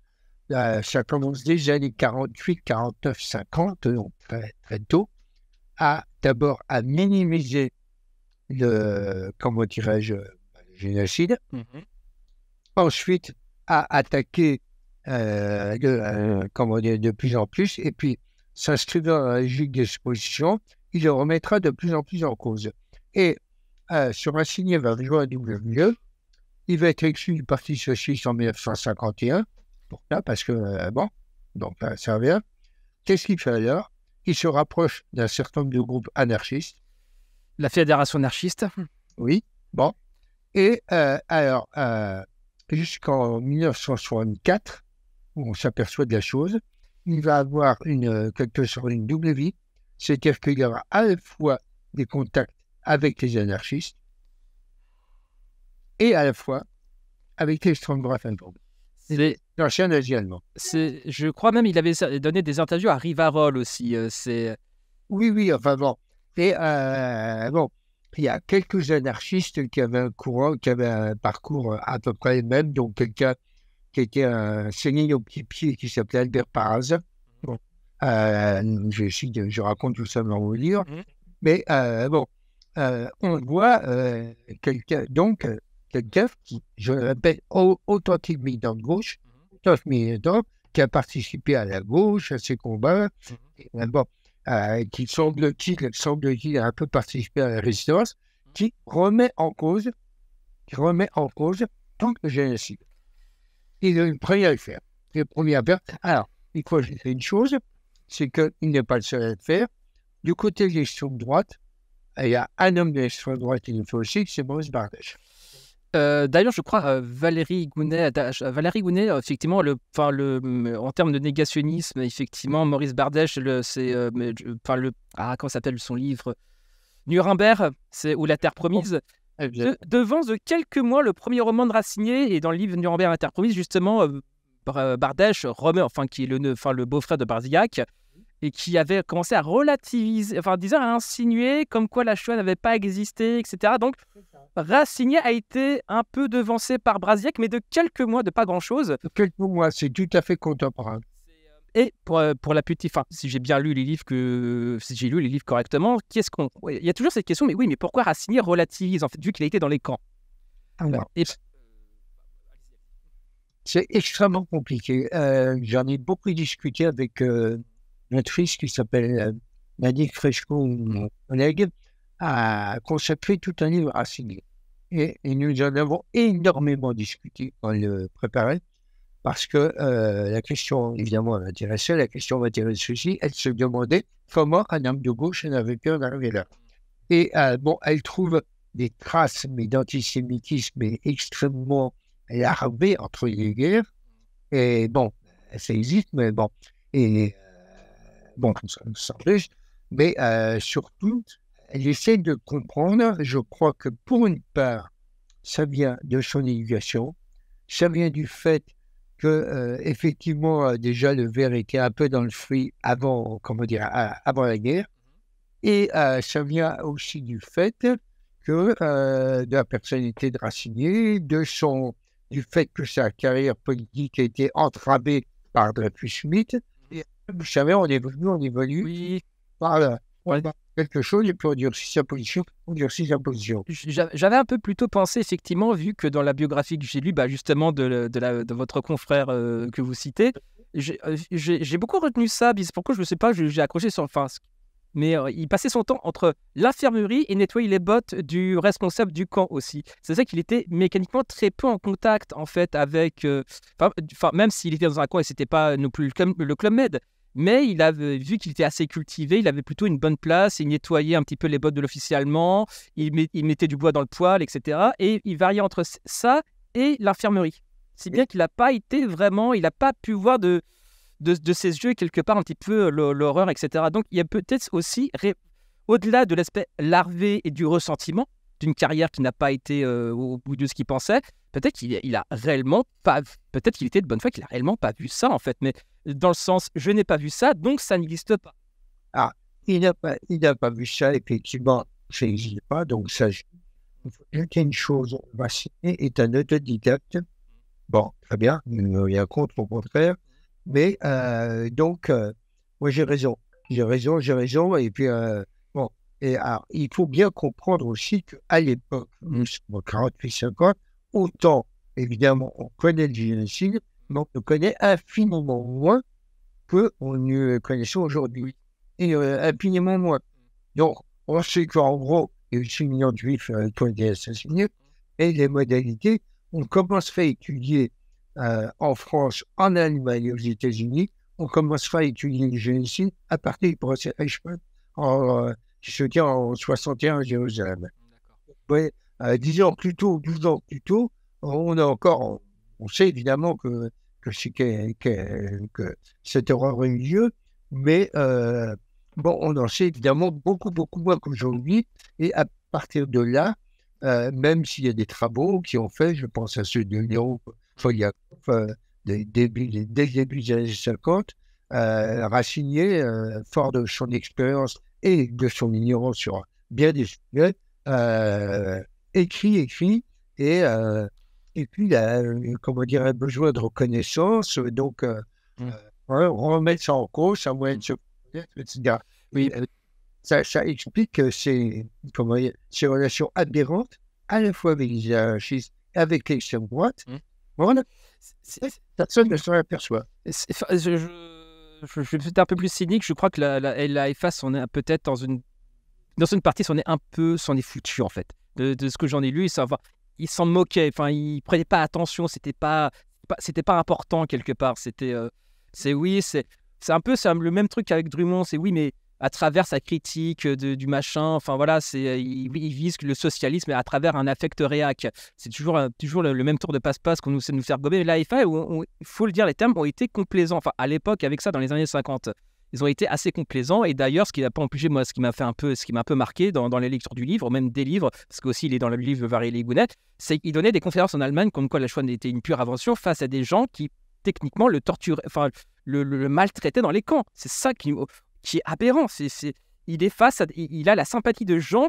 euh, ça commence dès les années 48, 49, 50, donc très, très tôt, à d'abord à minimiser le, comment dirais-je, le génocide, ensuite à attaquer euh, de, euh, comment dire, de plus en plus, et puis s'inscrivant dans la logique d'exposition, il le remettra de plus en plus en cause. Et euh, sur un signe va rejoindre WE, il va être exclu du Parti socialiste en 1951, pourquoi Parce que, euh, bon, donc ça revient. Qu'est-ce qu'il fait alors? Il se rapproche d'un certain nombre de groupes anarchistes, La fédération anarchiste. oui, bon. Et euh, alors, euh, jusqu'en 1964, où on s'aperçoit de la chose, il va avoir une, euh, quelque sorte une double vie, c'est-à-dire qu'il y aura à la fois des contacts avec les anarchistes et à la fois avec droite allemande, C'est, l'ancien nazi allemand. c'est, je crois même il avait donné des interviews à Rivarol aussi. euh, C'est, Oui, oui, enfin bon. Et euh, bon, il y a quelques anarchistes qui avaient un courant, qui avaient un parcours à peu près le même, donc quelqu'un qui était un saigné au petit pied qui s'appelait Albert Paraz. Bon, euh, je, je raconte tout ça dans mon livre. Mais euh, bon, euh, on voit euh, quelqu'un, donc, euh, quelqu'un qui, je le répète, authentique militant de gauche, authentique militant, qui a participé à la gauche, à ces combats, et, bon, euh, qui semble-t-il semble a un peu participé à la résistance, qui remet en cause, qui remet en cause tout le génocide. Il est le premier à le faire. Il est le premier à le faire. Alors, il faut ajouter une chose, c'est qu'il n'est pas le seul à le faire. Du côté de l'extrême droite, il y a un homme de l'extrême droite qui le fait aussi, c'est Maurice Bardèche. Euh, d'ailleurs, je crois euh, Valérie Gounet, euh, Valérie Gounet, effectivement, le, le, en termes de négationnisme, effectivement, Maurice Bardèche, c'est, enfin le, ah, comment s'appelle son livre, Nuremberg, c'est ou la Terre promise. Eh devant de quelques mois le premier roman de Racinier et dans le livre Nuremberg, la Terre promise, justement, Bardèche remet, enfin qui est le, enfin le beau-frère de Barzillac, et qui avait commencé à relativiser, enfin disons à insinuer comme quoi la Shoah n'avait pas existé, etc. Donc Racine a été un peu devancé par Brasiac, mais de quelques mois, de pas grand-chose. Quelques mois, c'est tout à fait contemporain. Et pour, euh, pour la petite, fin, si j'ai bien lu les livres que si j'ai lu les livres correctement, qu'est-ce qu'on Il y a toujours cette question, mais oui, mais pourquoi Racine relativise en fait, vu qu'il a été dans les camps? Alors, c'est extrêmement compliqué. Euh, j'en ai beaucoup discuté avec euh, notre qui s'appelle Nadine Fresco, mon collègue, a consacré tout un livre à Sigler. Et, et, nous en avons énormément discuté en le préparant, parce que euh, la question, évidemment, m'intéressait, la question m'intéressait aussi. Elle se demandait comment un homme de gauche n'avait pu en arriver là. Et euh, bon, elle trouve des traces d'antisémitisme extrêmement larvées entre les guerres. Et bon, ça existe, mais bon. Euh, bon, ça, ça mais surtout, elle essaie de comprendre. Je crois que pour une part, ça vient de son éducation, ça vient du fait que euh, effectivement euh, déjà le verre était un peu dans le fruit avant, comment dire, avant la guerre, et euh, ça vient aussi du fait que de la personnalité de Racinier, de son, du fait que sa carrière politique a été entravée par Dreyfus Schmitt. Vous savez, on évolue, on évolue oui. par quelque chose et puis on durcit sa position, on durcit sa position. J'avais un peu plutôt pensé, effectivement, vu que dans la biographie que j'ai lue, bah, justement, de, de, la, de, votre confrère euh, que vous citez, euh, j'ai beaucoup retenu ça. Pourquoi je ne sais pas, j'ai accroché sur. Enfin, mais euh, il passait son temps entre l'infirmerie et nettoyer les bottes du responsable du camp aussi. C'est ça qu'il était mécaniquement très peu en contact en fait avec, enfin même s'il était dans un coin et c'était pas non plus le club, le club med, mais il avait vu qu'il était assez cultivé, il avait plutôt une bonne place, il nettoyait un petit peu les bottes de l'officier allemand, il, mettait du bois dans le poêle, etc. Et il variait entre ça et l'infirmerie. Si bien qu'il n'a pas été vraiment, il n'a pas pu voir de, de, ses yeux quelque part un petit peu l'horreur, etc. Donc il y a peut-être aussi, au-delà de l'aspect larvé et du ressentiment d'une carrière qui n'a pas été euh, au bout de ce qu'il pensait, peut-être qu'il il a réellement pas, peut-être qu'il était de bonne foi qu'il a réellement pas vu ça en fait, mais dans le sens je n'ai pas vu ça, donc ça n'existe pas. Ah, il n'a pas, il n'a pas vu ça effectivement, ça n'existe pas, donc ça. Il faut dire qu'il y a une chose, Vassiné est un autodidacte. Bon, très bien, il n'y a rien contre, au contraire. Mais euh, donc, euh, moi j'ai raison. J'ai raison, j'ai raison. Et puis, euh, bon, et il faut bien comprendre aussi qu'à l'époque, sommes 48-50, autant, évidemment, on connaît le génocide, mais on connaît infiniment moins qu'on ne connaissait aujourd'hui. Et euh, infiniment moins. Donc, on sait qu'en gros, il y a eu 6 millions de juifs euh, qui ont été assassinés, et les modalités, on commence à étudier euh, en France, en Allemagne et aux États-Unis, on commence à étudier le génocide à partir du procès Eichmann, en, qui se tient en 61 à Jérusalem. Ouais, euh, 10 ans plus tôt, 12 ans plus tôt, on a encore, on, sait évidemment que, que, cette horreur a eu lieu, mais euh, bon, on en sait évidemment beaucoup, beaucoup moins qu'aujourd'hui. Et à partir de là, euh, même s'il y a des travaux qui ont fait, je pense à ceux de Léo Foliakov, euh, dès, le début des années 50, euh, euh, fort de son expérience et de son ignorance sur bien des sujets, écrit, écrit, et, euh, et puis il a, comment dire, un besoin de reconnaissance, donc euh, mmh. remettre ça en cause, à moyen de se etc. Oui, ça, ça explique ces, comment dire, ces relations aberrantes, à la fois avec les anarchistes avec l'extrême droite, voilà, c'est- personne ne s'en aperçoit. je, je, je- vais être un peu plus cynique. Je crois que la, la, la FA s'en est peut-être dans une, dans une partie, s'en est un peu, s'en est foutu en fait. De, de ce que j'en ai lu, s'en, il s'en moquait. Enfin, il prenait pas attention. C'était pas, pas- c'était pas important quelque part. C'était, euh, c'est oui, c'est, c'est un peu c'est le même truc qu'avec Drummond. C'est oui, mais à travers sa critique de- du machin, enfin voilà, c'est, euh, il, il vise le socialisme à travers un affect réac. C'est toujours, un- toujours le, même tour de passe-passe qu'on nous sait nous faire gober. Mais FA, il faut le dire, les termes ont été complaisants. Enfin, à l'époque, avec ça, dans les années 50, ils ont été assez complaisants. Et d'ailleurs, ce qui n'a pas empêché, moi, ce qui m'a fait un peu, ce qui m'a un peu marqué dans, dans les lectures du livre, même des livres, parce qu'aussi il est dans le livre de Valérie Gounet, c'est qu'il donnait des conférences en Allemagne comme quoi la Shoah était une pure invention face à des gens qui, techniquement, le torturaient, enfin, le, le- maltraitaient dans les camps. C'est ça qui, qui est aberrant. C'est, il est face il, a la sympathie de gens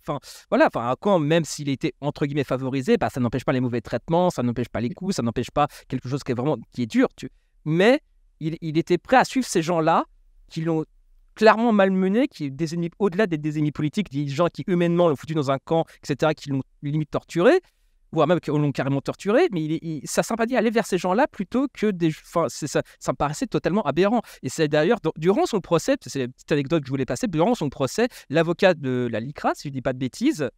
Enfin, voilà, enfin, camp, même s'il était entre guillemets favorisé, bah, ça n'empêche pas les mauvais traitements, ça n'empêche pas les coups, ça n'empêche pas quelque chose qui est vraiment qui est dur. Tu... Mais il, il était prêt à suivre ces gens-là qui l'ont clairement malmené, qui des ennemis au-delà des, des ennemis politiques, des gens qui humainement l'ont foutu dans un camp, etc., qui l'ont limite torturé, voire même qui l'ont carrément torturé. Mais il, il, sa sympathie allait vers ces gens-là plutôt que des. Enfin, ça, ça me paraissait totalement aberrant. Et c'est d'ailleurs durant son procès, c'est la petite anecdote que je voulais passer, durant son procès, l'avocat de la LICRA, si je ne dis pas de bêtises,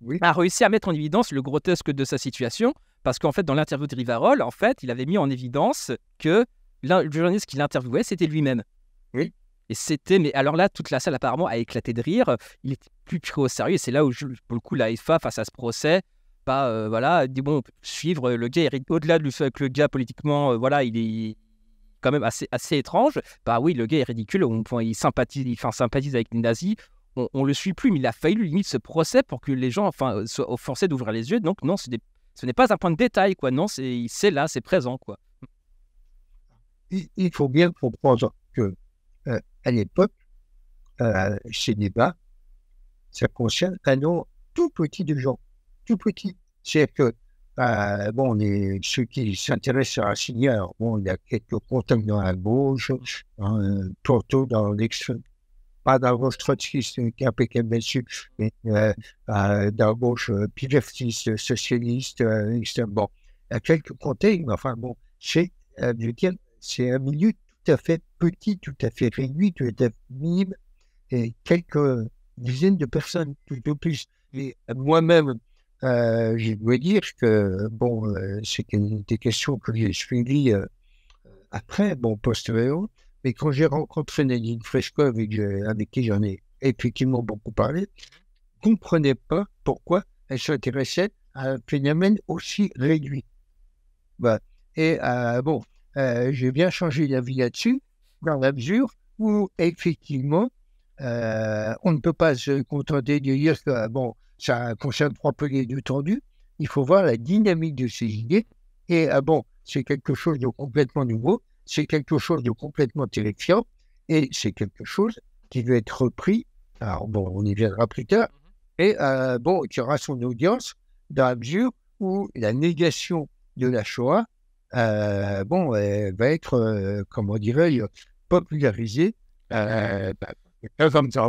Oui. a réussi à mettre en évidence le grotesque de sa situation, parce qu'en fait, dans l'interview de Rivarol, en fait, il avait mis en évidence que le journaliste qui l'interviewait, c'était lui-même. Oui. Et c'était, mais alors là, toute la salle apparemment a éclaté de rire. Il était plus pris au sérieux. Et c'est là où, pour le coup, la FA, face à ce procès, pas, euh, voilà, dit bon, on peut suivre le gars, au-delà du fait que le gars, politiquement, euh, voilà, il est quand même assez, assez étrange. Bah oui, le gars est ridicule. On, il sympathise, il enfin, sympathise avec les nazis. On, on le suit plus, mais il a failli limite ce procès pour que les gens, enfin, euh, soient forcés d'ouvrir les yeux. Donc non, des- ce n'est pas un point de détail, quoi. Non, c'est c'est là, c'est présent, quoi. Il, faut bien comprendre que euh, à l'époque, euh, ces débats, ça concerne un nombre tout petit de gens, tout petit. C'est-à-dire que euh, bon, ceux qui s'intéressent à alors bon, il y a quelques contacts dans la gauche, hein, plutôt dans l'extrême, pas dans la gauche trotskiste, impeccable là-dessus, mais euh, euh, dans la gauche euh, pivertiste, socialiste, euh, extrême. Bon, il y a quelques contacts, mais enfin bon, c'est, euh, je veux c'est un milieu tout à fait petit, tout à fait réduit, tout à fait minime, et quelques dizaines de personnes, tout au plus. Et moi-même, euh, je dois dire que, bon, euh, c'est des questions que j'ai suivies euh, après, bon, postérieurement, mais quand j'ai rencontré Nadine Fresco, avec, euh, avec qui j'en ai effectivement beaucoup parlé, je ne comprenais pas pourquoi elle s'intéressait à un phénomène aussi réduit. Voilà. Et bon, euh, j'ai bien changé d'avis là-dessus, dans la mesure où, effectivement, euh, on ne peut pas se contenter de dire que, bon, ça concerne trois piliers du tendu. Il faut voir la dynamique de ces idées. Et euh, bon, c'est quelque chose de complètement nouveau, c'est quelque chose de complètement terrifiant, et c'est quelque chose qui doit être repris. Alors bon, on y viendra plus tard, et euh, bon, qui aura son audience dans la mesure où la négation de la Shoah, euh, bon, va être, euh, comment dirais-je, popularisée. Euh, bah, comme ça.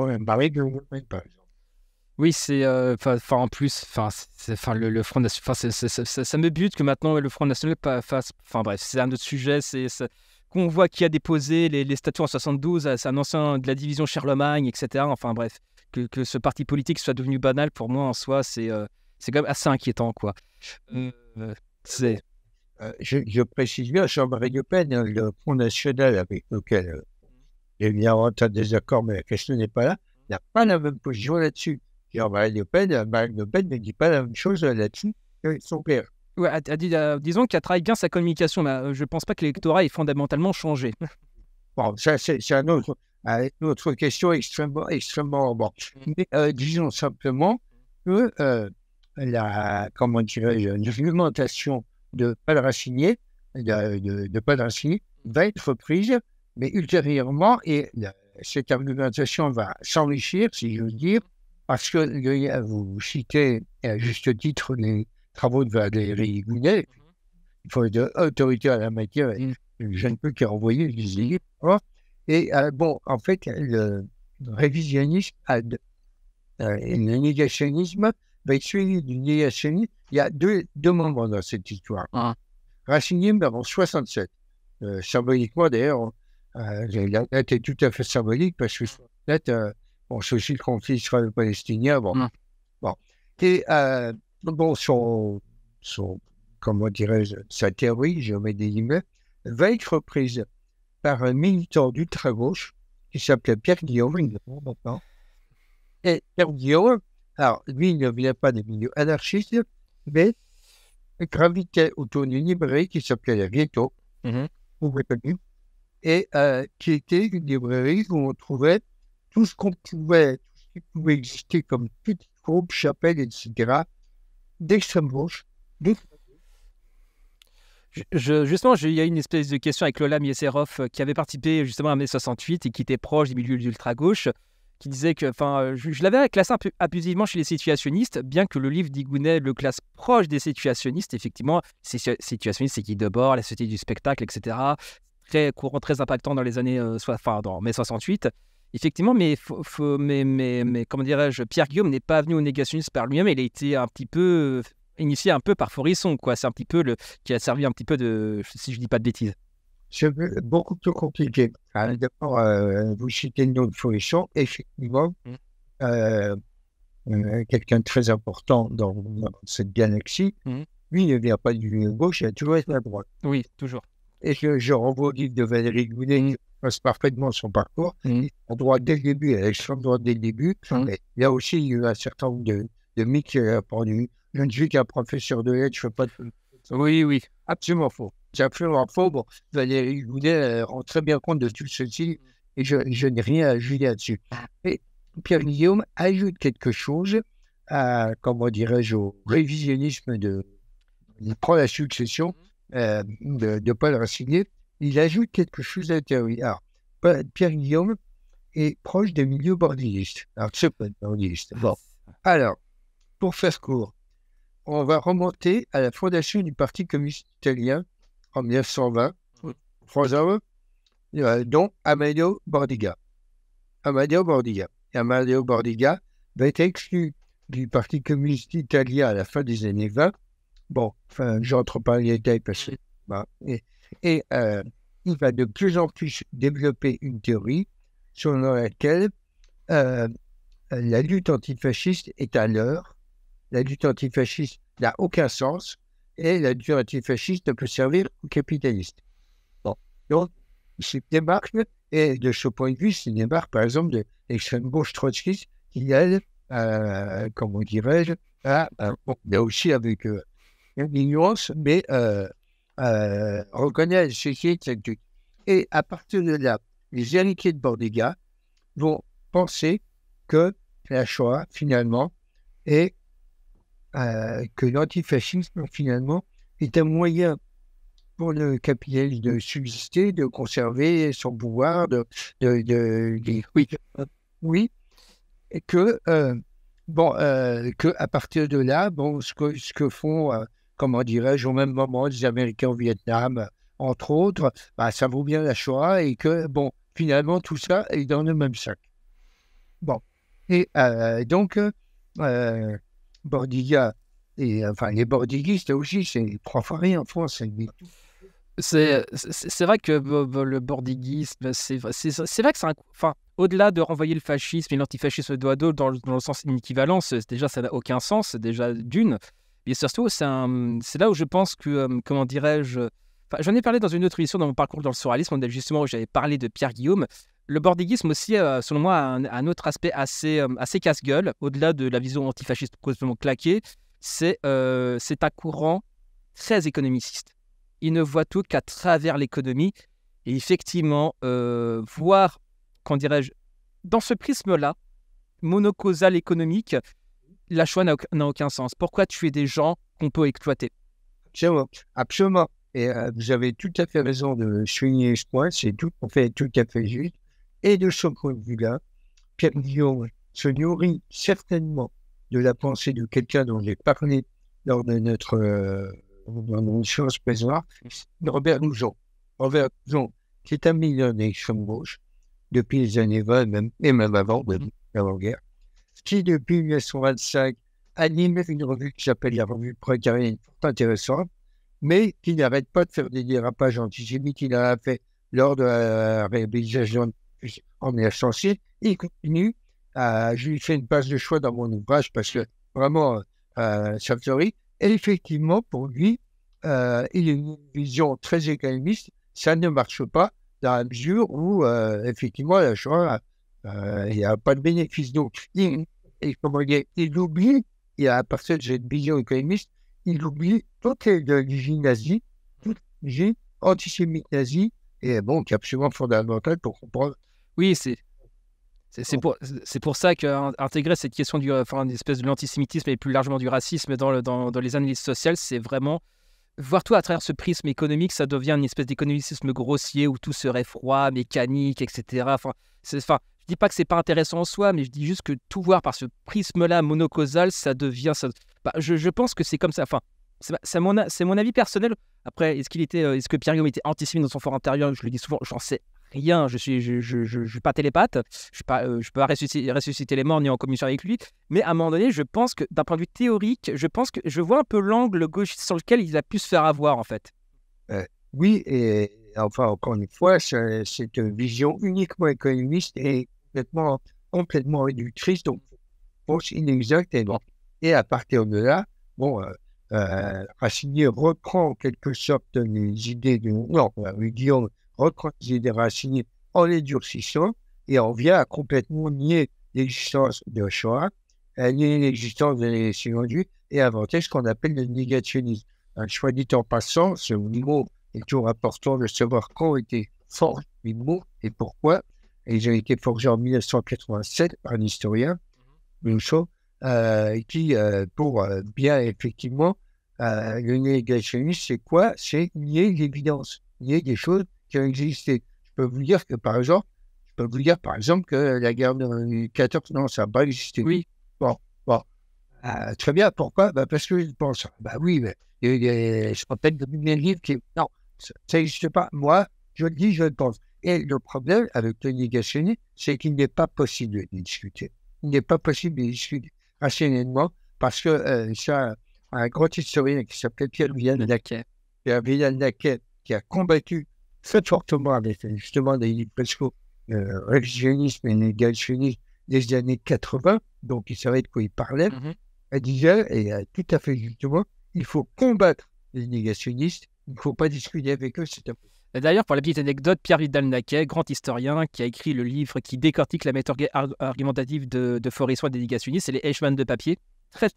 Oui, c'est. en plus, enfin, le, Front National. Ça, me bute que maintenant le Front National fasse. Enfin, bref, c'est un autre sujet. C'est qu'on voit qui a déposé les, les statuts en 72. euh, C'est un ancien de la division Charlemagne, etc. Enfin, bref, que, ce parti politique soit devenu banal, pour moi, en soi, c'est c'est quand même assez inquiétant, quoi. C'est. Euh, je, je précise bien, Jean-Marie Le Pen, hein, le Front National avec lequel euh, il y a un désaccords, mais la question n'est pas là, n'a pas la même position là-dessus. Jean-Marie Le Pen, euh, Marine Le Pen ne dit pas la même chose là-dessus que son père. Ouais, disons qu'elle travaille bien sa communication, mais je pense pas que l'électorat ait fondamentalement changé. Bon, ça, c'est c'est un autre, une autre question extrêmement, extrêmement. Bon. Mais euh, disons simplement que euh, la, comment dirais-je, l'argumentation de Paul Racinier, de, de, de Paul va être prise, mais ultérieurement, et la- cette argumentation va s'enrichir, si j'ose dire, parce que le- vous citez à juste titre les travaux de Valérie Gounet, il faut être autorité à la matière, je ne peux qu'y renvoyer les livres. hein. Et euh, bon, en fait, le révisionnisme, euh, le négationnisme va être suivi d'une négationnisme. Il y a deux, deux moments dans cette histoire. Ah. Racine en 67. Euh, symboliquement, d'ailleurs, euh, la date est tout à fait symbolique parce que date, euh, bon, c'est aussi le conflit israélo-palestinien. Bon. Mm. bon. Et euh, bon, son, son, comment dirais-je, sa théorie, je mets des guillemets, va être reprise par un militant d'ultra-gauche qui s'appelait Pierre Guillaume, il est mort maintenant. Et Pierre Guillaume, alors lui, il ne vient pas des milieux anarchistes, mais gravitait autour d'une librairie qui s'appelait vous l'avez connu, et euh, qui était une librairie où on trouvait tout ce qu'on pouvait, tout ce qui pouvait exister comme petits groupes, chapelles, etc., d'extrême gauche, de Je- justement, il y a une espèce de question avec Lola Mieserov euh, qui avait participé justement à mai 68 et qui était proche des milieux d'ultra-gauche, qui disait que, enfin, euh, je, l'avais classé un peu abusivement chez les situationnistes, bien que le livre d'Igounet le classe proche des situationnistes. Effectivement, situationnistes, c'est Guy Debord, la Société du spectacle, etc. Très courant, très impactant dans les années, euh, enfin, dans mai 68. Effectivement, mais, mais, mais, mais comment dirais-je, Pierre Guillaume n'est pas venu au négationnisme par lui-même, il a été un petit peu euh, initié un peu par Forisson, quoi. C'est un petit peu le, qui a servi un petit peu de, si je dis pas de bêtises. C'est beaucoup plus compliqué. Hein, D'abord, euh, vous citez le nom de effectivement, Mm. euh, euh, quelqu'un de très important dans, dans cette galaxie. Mm. Lui, il ne vient pas du gauche, il a toujours été à droite. Oui, toujours. Et je, je renvoie au livre de Valérie Gounet, qui passe parfaitement son parcours. Mm. Il est à droite dès le début, à l'extrême droite dès le début. Mm. Mais il y a aussi eu un certain nombre de, de mythes qui a. Je ne suis qu'un professeur de lettres, je ne fais pas de Oui, oui. Absolument faux. Absolument faux. Bon, Valérie Gounet euh, rend très bien compte de tout ceci et je, n'ai rien à ajouter là-dessus. Et Pierre Guillaume ajoute quelque chose à, comment dirais-je, au révisionnisme de. Il prend la succession euh, de, Paul Racinier. Il ajoute quelque chose théorie. Alors, Pierre Guillaume est proche des milieux bordillistes. Alors, c'est. Bon. Alors, pour faire court, on va remonter à la fondation du Parti communiste italien en 1920, Oui. trois hommes, euh, dont Amadeo Bordiga. Amadeo Bordiga. Et Amadeo Bordiga va être exclu du Parti communiste italien à la fin des années 20. Bon, enfin, j'entre pas dans les détails parce que. bah, et et, euh, il va de plus en plus développer une théorie selon laquelle euh, la lutte antifasciste est à l'heure la lutte antifasciste n'a aucun sens et la lutte antifasciste ne peut servir aux capitalistes. Bon. Donc, c'est une démarche, et de ce point de vue, c'est une démarche, par exemple, de l'extrême gauche trotskiste qui, elle, euh, comment dirais-je, a, euh, bon, là aussi avec euh, une nuance, mais reconnaît ceci cette lutte. Et à partir de là, les héritiers de Bordiga vont penser que la Shoah, finalement, est euh, que l'antifascisme, finalement, est un moyen pour le capitalisme de subsister, de conserver son pouvoir, de... de, de- de- oui, oui, et que, euh, bon, euh, que à partir de là, bon, ce que, ce que font, euh, comment dirais-je, au même moment, les Américains au Vietnam, entre autres, bah, ça vaut bien la Shoah et que, bon, finalement, tout ça est dans le même sac. Bon, et donc, Bordiga, et enfin les bordiguistes aussi, c'est trois fois rien en France. c'est- vrai que le bordiguisme, c'est vrai, que c'est un. Enfin, au-delà de renvoyer le fascisme et l'antifascisme dos à dos dans, dans le sens inéquivalence, c'est- déjà, ça n'a aucun sens, déjà d'une. Et surtout, c'est là où je pense que, euh, comment dirais-je. Enfin, J'en ai parlé dans une autre émission dans mon parcours dans le surréalisme, justement où j'avais parlé de Pierre Guillaume. Le bordiguisme aussi, euh, selon moi, a un, autre aspect assez, euh, assez casse-gueule, au-delà de la vision antifasciste complètement claquée. C'est euh, un courant très économiciste il ne voit tout qu'à travers l'économie. Et effectivement, euh, voir, qu'en dirais-je, dans ce prisme-là, monocausal économique, la choix n'a aucun, sens. Pourquoi tuer des gens qu'on peut exploiter? Absolument. Absolument. Et vous avez tout à fait raison de souligner ce point, c'est tout à fait, tout à fait juste. Et de ce point de vue-là, Pierre Guillaume se nourrit certainement de la pensée de quelqu'un dont j'ai parlé lors de notre euh, dans Robert Noujon. Robert Noujon, qui est un millionnaire d'extrême gauche depuis les années 20 même, et même avant, même avant-guerre, qui depuis 1925 anime une revue qui s'appelle la revue Précarité, intéressante, mais qui n'arrête pas de faire des dérapages antisémites. Il a fait lors de la réhabilitation en est censé. Il continue. Euh, je lui fais une passe de choix dans mon ouvrage parce que vraiment, euh. Et effectivement, pour lui, euh, il a une vision très économiste. Ça ne marche pas dans la mesure où, euh, effectivement, euh, il n'y a pas de bénéfice. Donc, il, et comment dire, il oublie, a, à partir de cette vision économiste, il oublie toute l'idéologie nazie, toute l'idéologie antisémite nazie, et bon, qui est absolument fondamentale pour comprendre. Oui, c'est. C'est pour, pour ça qu'intégrer cette question du, enfin, une espèce de l'antisémitisme et plus largement du racisme dans, le, dans, dans les analyses sociales, c'est vraiment voir tout à travers ce prisme économique, ça devient une espèce d'économisme grossier où tout serait froid, mécanique, etc. Enfin, enfin, je dis pas que c'est pas intéressant en soi, mais je dis juste que tout voir par ce prisme-là monocausal, ça devient. Ça... Bah, je, je, pense que c'est comme ça. Enfin, c'est mon, mon avis personnel. Après, est-ce qu'il était, euh, est-ce que Pierre Guillaume était antisémite dans son fort intérieur? Je le dis souvent, j'en sais rien. Je suis, je, je, je, je pas télépathe. Je ne euh, peux pas ressusciter, les morts ni en communication avec lui. Mais à un moment donné, je pense que d'un point de vue théorique, je pense que je vois un peu l'angle gauche sur lequel il a pu se faire avoir en fait. Euh, oui, et enfin encore une fois, cette vision uniquement économiste est complètement, complètement réductrice, donc inexacte. Et, et à partir de là, bon. Euh, euh, Racine reprend en quelque sorte les idées de. Non, Guillaume reprend les idées Racine en les durcissant et on vient à complètement nier l'existence de Shoah, nier l'existence de l'élection et inventer ce qu'on appelle le négationnisme. Un choix dit en passant, ce mot est toujours important de savoir quand étaient forts les mots et pourquoi. Ils ont été forgés en 1987 par un historien, Bouchot, euh, qui, euh, pour euh, bien effectivement, le négationnisme, c'est quoi? C'est nier l'évidence, nier des choses qui ont existé. Je peux vous dire que, par exemple, je peux vous dire, par exemple, que la guerre de 14, non, ça n'a pas existé. Oui. Bon, bon. très bien, pourquoi? Bah, Parce que je pense, bah oui, mais il y a, je rappelle de livres qui. Non, ça n'existe pas. Moi, je le dis, je le pense. Et le problème avec le négationnisme, c'est qu'il n'est pas possible de discuter. Il n'est pas possible de discuter rationnellement, parce que euh, ça, un grand historien qui s'appelait Pierre Villan Naquet, Pierre qui a combattu très fortement avec justement des livres presque euh, révisionnisme et négationnisme des années 80, donc il savait de quoi il parlait, mm -hmm. elle disait, et euh, tout à fait justement, il faut combattre les négationnistes, il ne faut pas discuter avec eux, c'est impossible. D'ailleurs, pour la petite anecdote, Pierre Vidal-Naquet, grand historien, qui a écrit le livre qui décortique la méthode argumentative de, de Forisson et des négationnistes, c'est les Eichmann de papier. Très,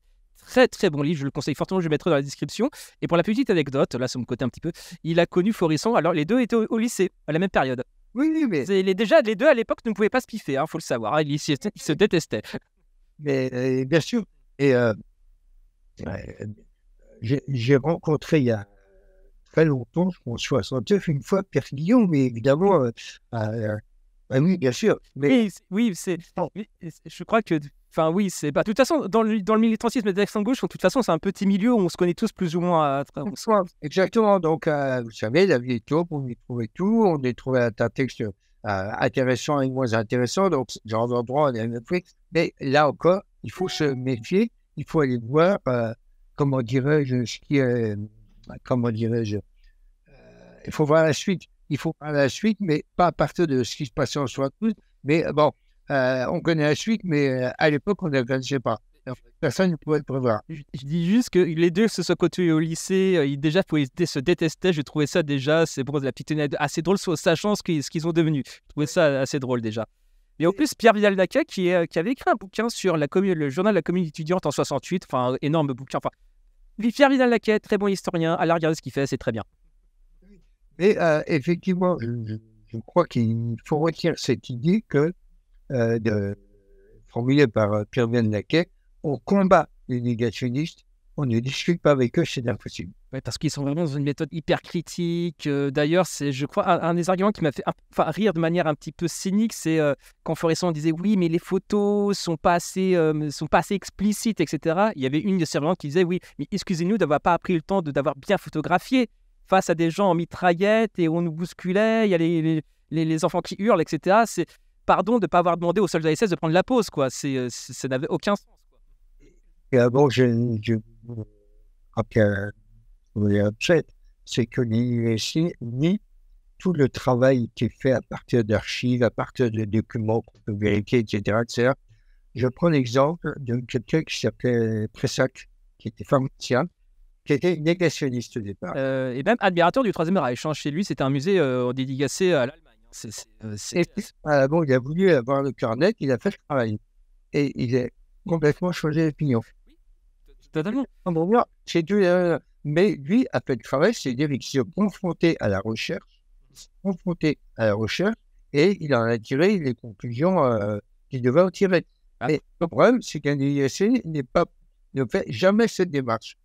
très, très bon livre, je le conseille fortement, je le mettrai dans la description. Et pour la petite anecdote, là, sur mon côté un petit peu, il a connu Forisson, alors les deux étaient au, au lycée, à la même période. Oui, oui, mais. Les, déjà, les deux à l'époque ne pouvaient pas se piffer, il hein, faut le savoir. Hein, ils, ils, ils, se détestaient. Mais euh, bien sûr. Et euh, j'ai rencontré il y a très longtemps, je pense 69, une fois Pierre Guillaume, mais évidemment, euh, euh, oui, bien sûr. Mais... Oui, oui c'est. Je crois que. Enfin, oui, c'est pas. De toute façon, dans le, dans le militantisme d'extrême gauche, de toute façon, c'est un petit milieu où on se connaît tous plus ou moins. À... Exactement. Donc, euh, vous savez, la vie est top, on y trouvait tout. On y trouvait un texte euh, intéressant et moins intéressant. Donc, genre d'endroit, on est Netflix. Mais là encore, il faut se méfier. Il faut aller voir, euh, comment dirais-je, ce qui est comment dirais-je, euh, il faut voir la suite. Il faut voir la suite, mais pas à partir de ce qui se passait en 68. Mais bon, euh, on connaît la suite, mais euh, à l'époque, on ne la connaissait pas. Personne ne pouvait le prévoir. Je, je, dis juste que les deux se sont côtoyés au lycée. Ils déjà pouvaient se détester. Je trouvais ça déjà, c'est bon, la petite assez drôle, sachant ce qu'ils, ont devenu. Je trouvais ça assez drôle déjà. Mais en plus, Pierre Vidal-Naquet, qui, qui, avait écrit un bouquin sur la commune, le journal de la commune étudiante en 68, enfin, énorme bouquin. Enfin, Pierre Vidal-Naquet, très bon historien, allez regarder ce qu'il fait, c'est très bien. Mais euh, effectivement, je, je crois qu'il faut retenir cette idée que, euh, de, par euh, Pierre Vidal-Naquet, on combat les négationnistes, on ne discute pas avec eux, c'est impossible. Parce qu'ils sont vraiment dans une méthode hyper critique. Euh, D'ailleurs, c'est, je crois, un, des arguments qui m'a fait rire de manière un petit peu cynique, c'est euh, quand Foresson disait oui, mais les photos sont euh, sont pas assez explicites, etc. Il y avait une de ces arguments qui disait oui, mais excusez-nous d'avoir pas pris le temps d'avoir bien photographié face à des gens en mitraillette et on nous bousculait, il y a les, les, les enfants qui hurlent, etc. C'est pardon de ne pas avoir demandé aux soldats SS de prendre la pause, quoi. C'est, ça n'avait aucun sens. Et avant, je, je, c'est que l'ISI nie tout le travail qui est fait à partir d'archives, à partir de documents qu'on peut vérifier, etc., etc. Je prends l'exemple de quelqu'un qui s'appelait Pressac, qui était pharmacien, qui était négationniste au départ. Euh, et même admirateur du Troisième Reich. Hein. Chez lui, c'était un musée euh, dédicacé à l'Allemagne. Hein. Euh, ah, bon, il a voulu avoir le carnet, il a fait le travail. Et il a complètement changé d'opinion. Oui, totalement. C'est tout, mais lui a fait le travail, c'est-à-dire qu'il s'est confronté à la recherche, confronté à la recherche, et il en a tiré les conclusions qu'il devait en tirer. Ah. Mais le problème, c'est qu'un ISC n'est pas, ne fait jamais cette démarche.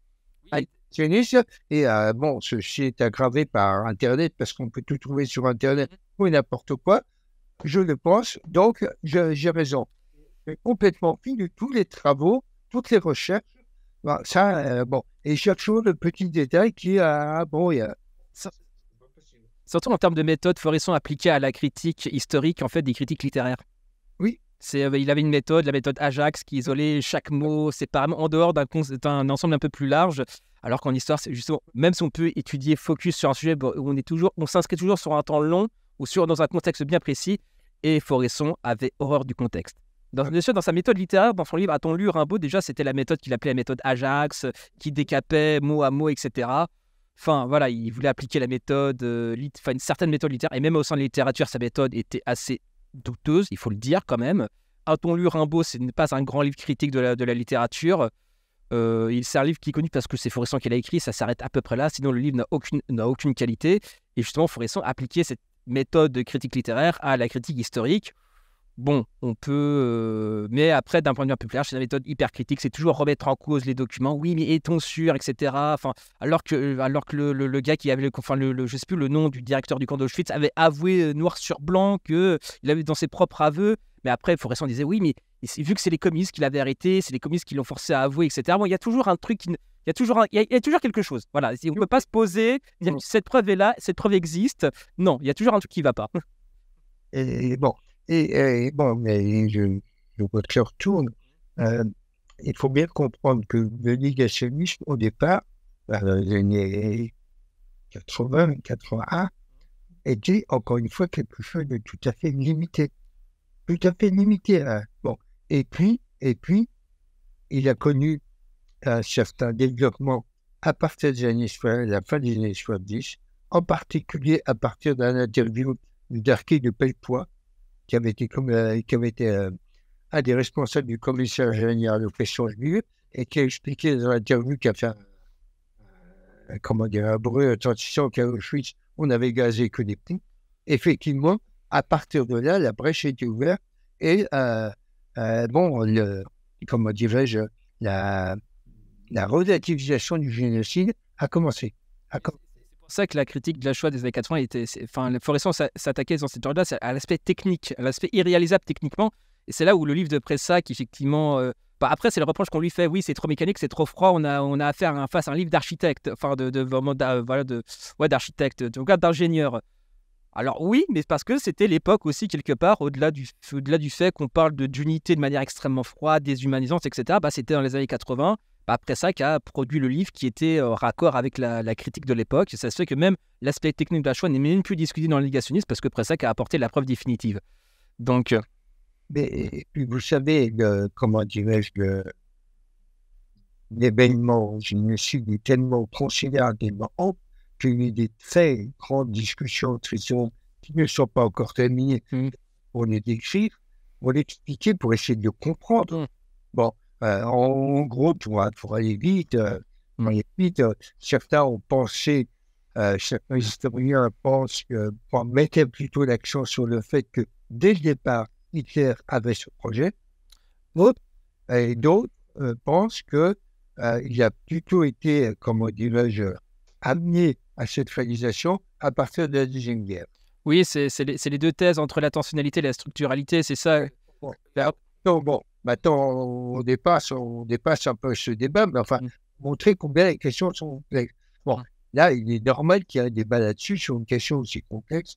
Et euh, bon, ceci est aggravé par Internet parce qu'on peut tout trouver sur Internet mm-hmm. Ou n'importe quoi. Je le pense, donc j'ai raison. J'ai complètement fini tous les travaux, toutes les recherches. ça, euh, bon, et chaque chose, le petit détail qui a, ah, bon, il y a, Surtout en termes de méthode, Foresson appliquée à la critique historique, en fait, des critiques littéraires. Oui, euh, il avait une méthode, la méthode Ajax, qui isolait chaque mot séparément en dehors d'un ensemble un peu plus large. Alors qu'en histoire, c'est justement, même si on peut étudier focus sur un sujet, on est toujours, on s'inscrit toujours sur un temps long ou sur dans un contexte bien précis. Et Foresson avait horreur du contexte. Dans, bien sûr, dans sa méthode littéraire, dans son livre A-t-on lu Rimbaud, déjà, c'était la méthode qu'il appelait la méthode Ajax, qui décapait mot à mot, etc. Enfin, voilà, il voulait appliquer la méthode, euh, enfin, une certaine méthode littéraire. Et même au sein de la littérature, sa méthode était assez douteuse, il faut le dire quand même. A-t-on lu Rimbaud Ce n'est pas un grand livre critique de la, de la littérature. Euh, c'est un livre qui est connu parce que c'est Foresson qui l'a écrit, ça s'arrête à peu près là, sinon le livre n'a aucune, n'a aucune qualité. Et justement, Foresson appliquait cette méthode de critique littéraire à la critique historique. Bon, on peut. Euh, mais après, d'un point de vue un peu plus c'est une méthode hyper critique. C'est toujours remettre en cause les documents. Oui, mais est-on sûr, etc. Enfin, alors que, alors que le, le, gars qui avait le, enfin, le, je sais plus le nom du directeur du camp d'Auschwitz avait avoué euh, noir sur blanc que il avait dans ses propres aveux. Mais après, Foresson disait oui, mais vu que c'est les communistes qui l'avaient arrêté, c'est les communistes qui l'ont forcé à avouer, etc. Bon, il y a toujours un truc qui. Il y, a toujours il, y a, toujours quelque chose. Voilà, on ne peut pas se poser, cette preuve est là, cette preuve existe. Non, il y a toujours un truc qui ne va pas. Et bon, et, bon, mais je, je que retourne. Euh, il faut bien comprendre que le négationnisme, au départ, dans les années 80, 81, était encore une fois quelque chose de tout à fait limité. Tout à fait limité. Hein. Bon. Et puis, et puis, il a connu un certain développement à partir des années 60, la fin des années 70, en particulier à partir d'un interview d'Arquet de Pellepoix, qui avait été, euh, euh, un des responsables du commissaire général de pression juive et qui a expliqué dans l'interview qu'il a un, comment dire, un bruit retentissant qu'à Auschwitz, on avait gazé que des poux. Effectivement, à partir de là, la brèche été ouverte et, euh, bon, le, comment dirais-je, la, la relativisation du génocide a commencé. Commencé pour ça que la critique de la choix des années 80 était. Enfin, Foresson s'attaquait dans cette période-là à l'aspect technique, à l'aspect irréalisable techniquement. Et c'est là où le livre de Pressac, effectivement. Euh, bah, après, c'est le reproche qu'on lui fait. Oui, c'est trop mécanique, c'est trop froid. On a, on a affaire à, face à un livre d'architecte, enfin, de, de, voilà, de, ouais, d'architecte, d'ingénieur. Alors oui, mais parce que c'était l'époque aussi, quelque part, au-delà du, au-delà du fait qu'on parle de, d'unité de manière extrêmement froide, déshumanisante, etc., bah, c'était dans les années 80 après ça a produit le livre qui était en raccord avec la, critique de l'époque. Ça se fait que même l'aspect technique de la choix n'est même plus discuté dans le négationnisme parce que Pressac a apporté la preuve définitive. Donc. Euh, Mais vous savez, comment dirais-je, l'événement génocide est tellement considérablement haut qu'il y a eu des très grandes discussions qui ne sont pas encore terminées mmh. pour les décrire, pour l'expliquer, pour essayer de comprendre. Mmh. Bon, euh, en, gros, pour, pour aller vite, euh, mmh. vite euh, certains ont pensé, certains historiens pensent que, mettre plutôt l'accent sur le fait que dès le départ, Hitler avait ce projet. D'autres, et d'autres pensent que il a plutôt été, comment dirais-je, amené à cette réalisation à partir de la Deuxième Guerre. Oui, c'est les, les, deux thèses entre l'intentionnalité et la structuralité, c'est ça? Bon, bon, Maintenant, on dépasse, on dépasse un peu ce débat, mais enfin, mmh. montrer combien les questions sont complexes. Bon, là, il est normal qu'il y ait un débat là-dessus sur une question aussi complexe.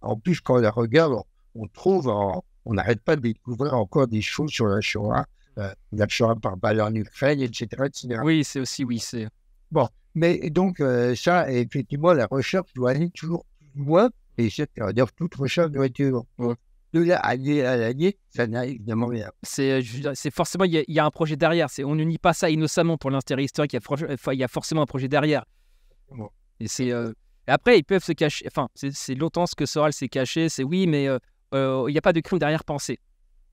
En plus, quand on la regarde, on, trouve, on n'arrête pas de découvrir encore des choses sur la Shoah. Mmh. euh, l'achat par balle en Ukraine, etc. etc. Oui, c'est aussi, oui, c'est. Mais donc, euh, ça, effectivement, la recherche doit aller toujours plus loin. Et c'est-à-dire toute recherche doit être euh, de là à l'année à l'année, ça n'a évidemment rien. C'est, forcément, il y, a- il y a un projet derrière. C'est, on ne nie pas ça innocemment pour l'intérêt historique. Il y a, y forcément un projet derrière. Bon. Et c'est, euh, et après, ils peuvent se cacher. Enfin, c'est, c'est longtemps ce que Soral s'est caché. C'est oui, mais euh, euh, il n'y a pas de crime derrière pensée.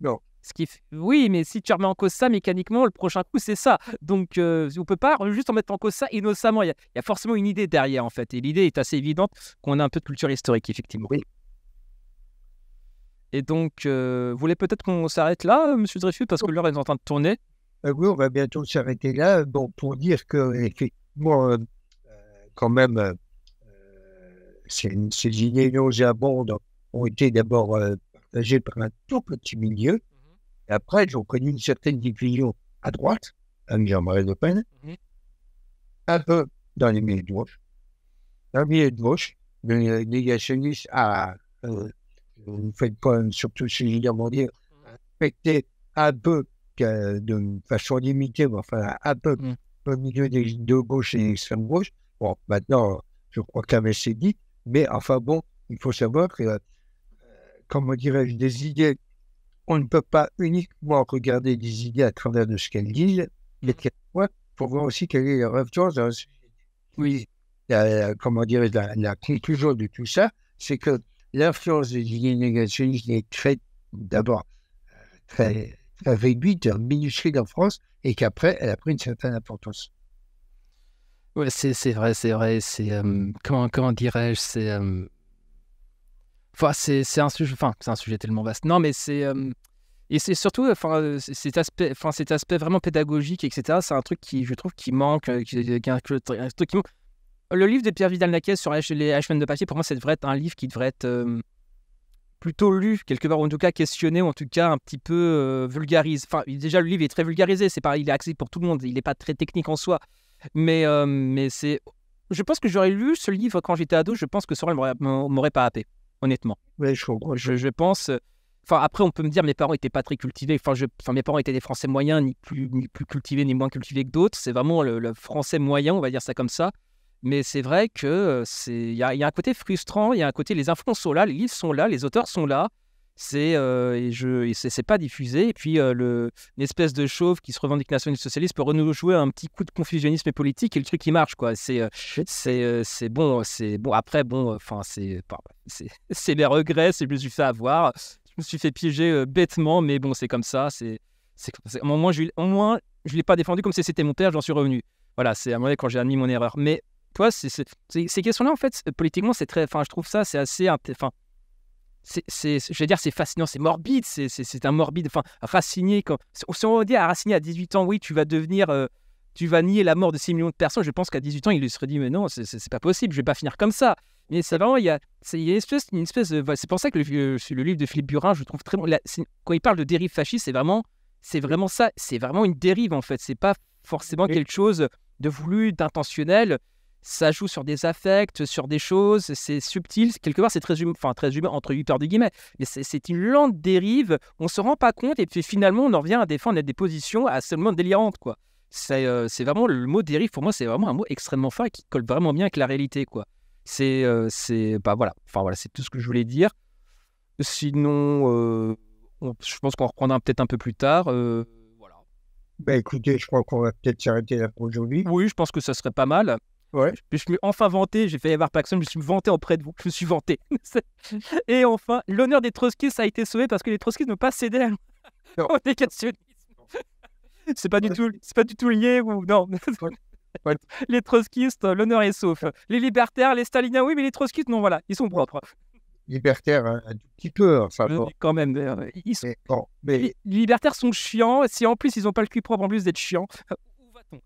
Non. Ce qui, f- oui, mais si tu remets en cause ça mécaniquement, le prochain coup c'est ça. Donc, euh, on peut pas juste en mettre en cause ça innocemment. Il y, a, il y a forcément une idée derrière en fait. Et l'idée est assez évidente qu'on a un peu de culture historique effectivement. Oui. Et donc, euh, vous voulez peut-être qu'on s'arrête là, euh, Monsieur Dreyfus, parce que l'heure est en train de tourner? Euh, oui, on va bientôt s'arrêter là. Bon, pour dire que, effectivement, euh, euh, quand même, euh, ces, ces idées nauséabondes ont été d'abord partagées par un tout petit milieu. Et après, elles ont connu une certaine diffusion à droite, à Jean-Marie Le Pen, Mhm. un peu dans les milieux de gauche. Dans les milieux de gauche, le négationniste a, vous faites quand même, surtout chez Julien Mondier, respecté un peu de façon limitée, mais enfin un peu Mm. au milieu des, de gauche et extrême gauche. Bon, maintenant, je crois que la c'est dit, mais enfin bon, il faut savoir que, euh, comment dirais-je, des idées, on ne peut pas uniquement regarder des idées à travers de ce qu'elles disent, mais quelquefois, pour voir aussi quelle est leur influence dans la société. Oui. La- la- comment dirais-je, la, la conclusion de tout ça, c'est que l'influence des idées négationnistes est très, d'abord, euh, très, très réduite, minuscule en France, et qu'après, elle a pris une certaine importance. Ouais, c'est, vrai, c'est vrai. C'est euh, comment, comment dirais-je C'est euh, enfin, c'est, un sujet. Enfin, c'est un sujet tellement vaste. Non, mais c'est euh, et c'est surtout, enfin, euh, cet aspect, enfin, cet aspect vraiment pédagogique, etc. C'est un truc qui, je trouve, qui manque, euh, qui, truc qui manque. Le livre de Pierre Vidal-Naquet sur H- les H-Men de papier, pour moi, ça devrait être un livre qui devrait être euh, plutôt lu quelque part, ou en tout cas questionné, ou en tout cas un petit peu euh, vulgarisé. Enfin, déjà, le livre est très vulgarisé. C'est pas, il est accessible pour tout le monde. Il n'est pas très technique en soi, mais euh, mais c'est. Je pense que j'aurais lu ce livre quand j'étais ado. Je pense que Sorel m'aurait m'aurait pas happé, honnêtement. Oui, je comprends. Je, je pense. Enfin, après, on peut me dire mes parents n'étaient pas très cultivés. Enfin, je, enfin, mes parents étaient des Français moyens, ni plus, ni plus cultivés, ni moins cultivés que d'autres. C'est vraiment le, le Français moyen, on va dire ça comme ça. Mais c'est vrai que c'est, il y a, il y a un côté frustrant, il y a un côté, les infos sont là, les livres sont là, les auteurs sont là. C'est euh, et je, et c'est, pas diffusé. Et puis euh, le, une espèce de chauve qui se revendique nationaliste socialiste peut renouer un petit coup de confusionnisme politique et le truc qui marche quoi. C'est, c'est, c'est bon, c'est bon. Après bon, enfin c'est, c'est, mes regrets, c'est je me suis fait avoir je me suis fait piéger euh, bêtement, mais bon, c'est comme ça. C'est, c'est, au moins, je, au moins, je l'ai pas défendu comme si c'était mon père, j'en suis revenu. Voilà, c'est à un moment donné quand j'ai admis mon erreur. Mais ces questions-là, en fait, euh, politiquement, c'est très. Enfin, je trouve ça, c'est assez. Enfin, c'est, c'est, je vais dire, c'est fascinant, c'est morbide, c'est, c'est, c'est un morbide. Enfin, Racinier, quand, si on dit à Racinier à 18 ans, oui, tu vas devenir. euh, tu vas nier la mort de 6 millions de personnes. Je pense qu'à 18 ans, il lui serait dit, mais non, c'est, pas possible, je vais pas finir comme ça. Mais c'est vraiment, il y a, c'est, il y a une espèce, une espèce de. C'est pour ça que le, livre de Philippe Burin, je trouve très bon. Quand il parle de dérive fasciste, c'est vraiment, c'est vraiment ça. C'est vraiment une dérive, en fait. C'est pas forcément Oui. quelque chose de voulu, d'intentionnel. Ça joue sur des affects, sur des choses. C'est subtil. Quelque part, c'est très humain, enfin, très humain, entre 8 heures de guillemets. Mais c'est, une lente dérive. On se rend pas compte. Et puis finalement, on en revient à défendre des positions absolument délirantes, quoi. C'est, euh, c'est vraiment le mot dérive, pour moi, c'est vraiment un mot extrêmement fort et qui colle vraiment bien avec la réalité, quoi. C'est, euh, c'est, bah voilà, enfin voilà, c'est tout ce que je voulais dire. Sinon, euh, on- je pense qu'on reprendra peut-être un peu plus tard. voilà. Ben, écoutez, je crois qu'on va peut-être s'arrêter là pour aujourd'hui. Oui, je pense que ça serait pas mal. Ouais. Je, je me suis enfin vanté, j'ai fait avoir Paxson, je me suis vanté auprès de vous, je me suis vanté. Et enfin, l'honneur des trotskistes a été sauvé parce que les trotskistes n'ont pas cédé à- au négationnisme. C'est pas du tout, c'est pas du tout lié ou non. Les trotskistes, l'honneur est sauf. Les libertaires, les staliniens, oui, mais les trotskistes, non, voilà, ils sont propres. Libertaire, un, un tout petit peu. Enfin, Euh, bon. Quand même, euh, ils sont- Mais, bon, mais les les libertaires sont chiants. Si en plus ils n'ont pas le cul propre, en plus d'être chiants, où va-t-on?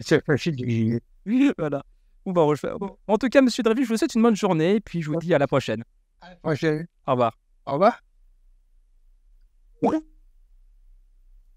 C'est facile de. Voilà. On va refaire. En tout cas, monsieur Dreyfus, je vous souhaite une bonne journée et puis je vous dis à la prochaine. À la prochaine. Au revoir. Au revoir.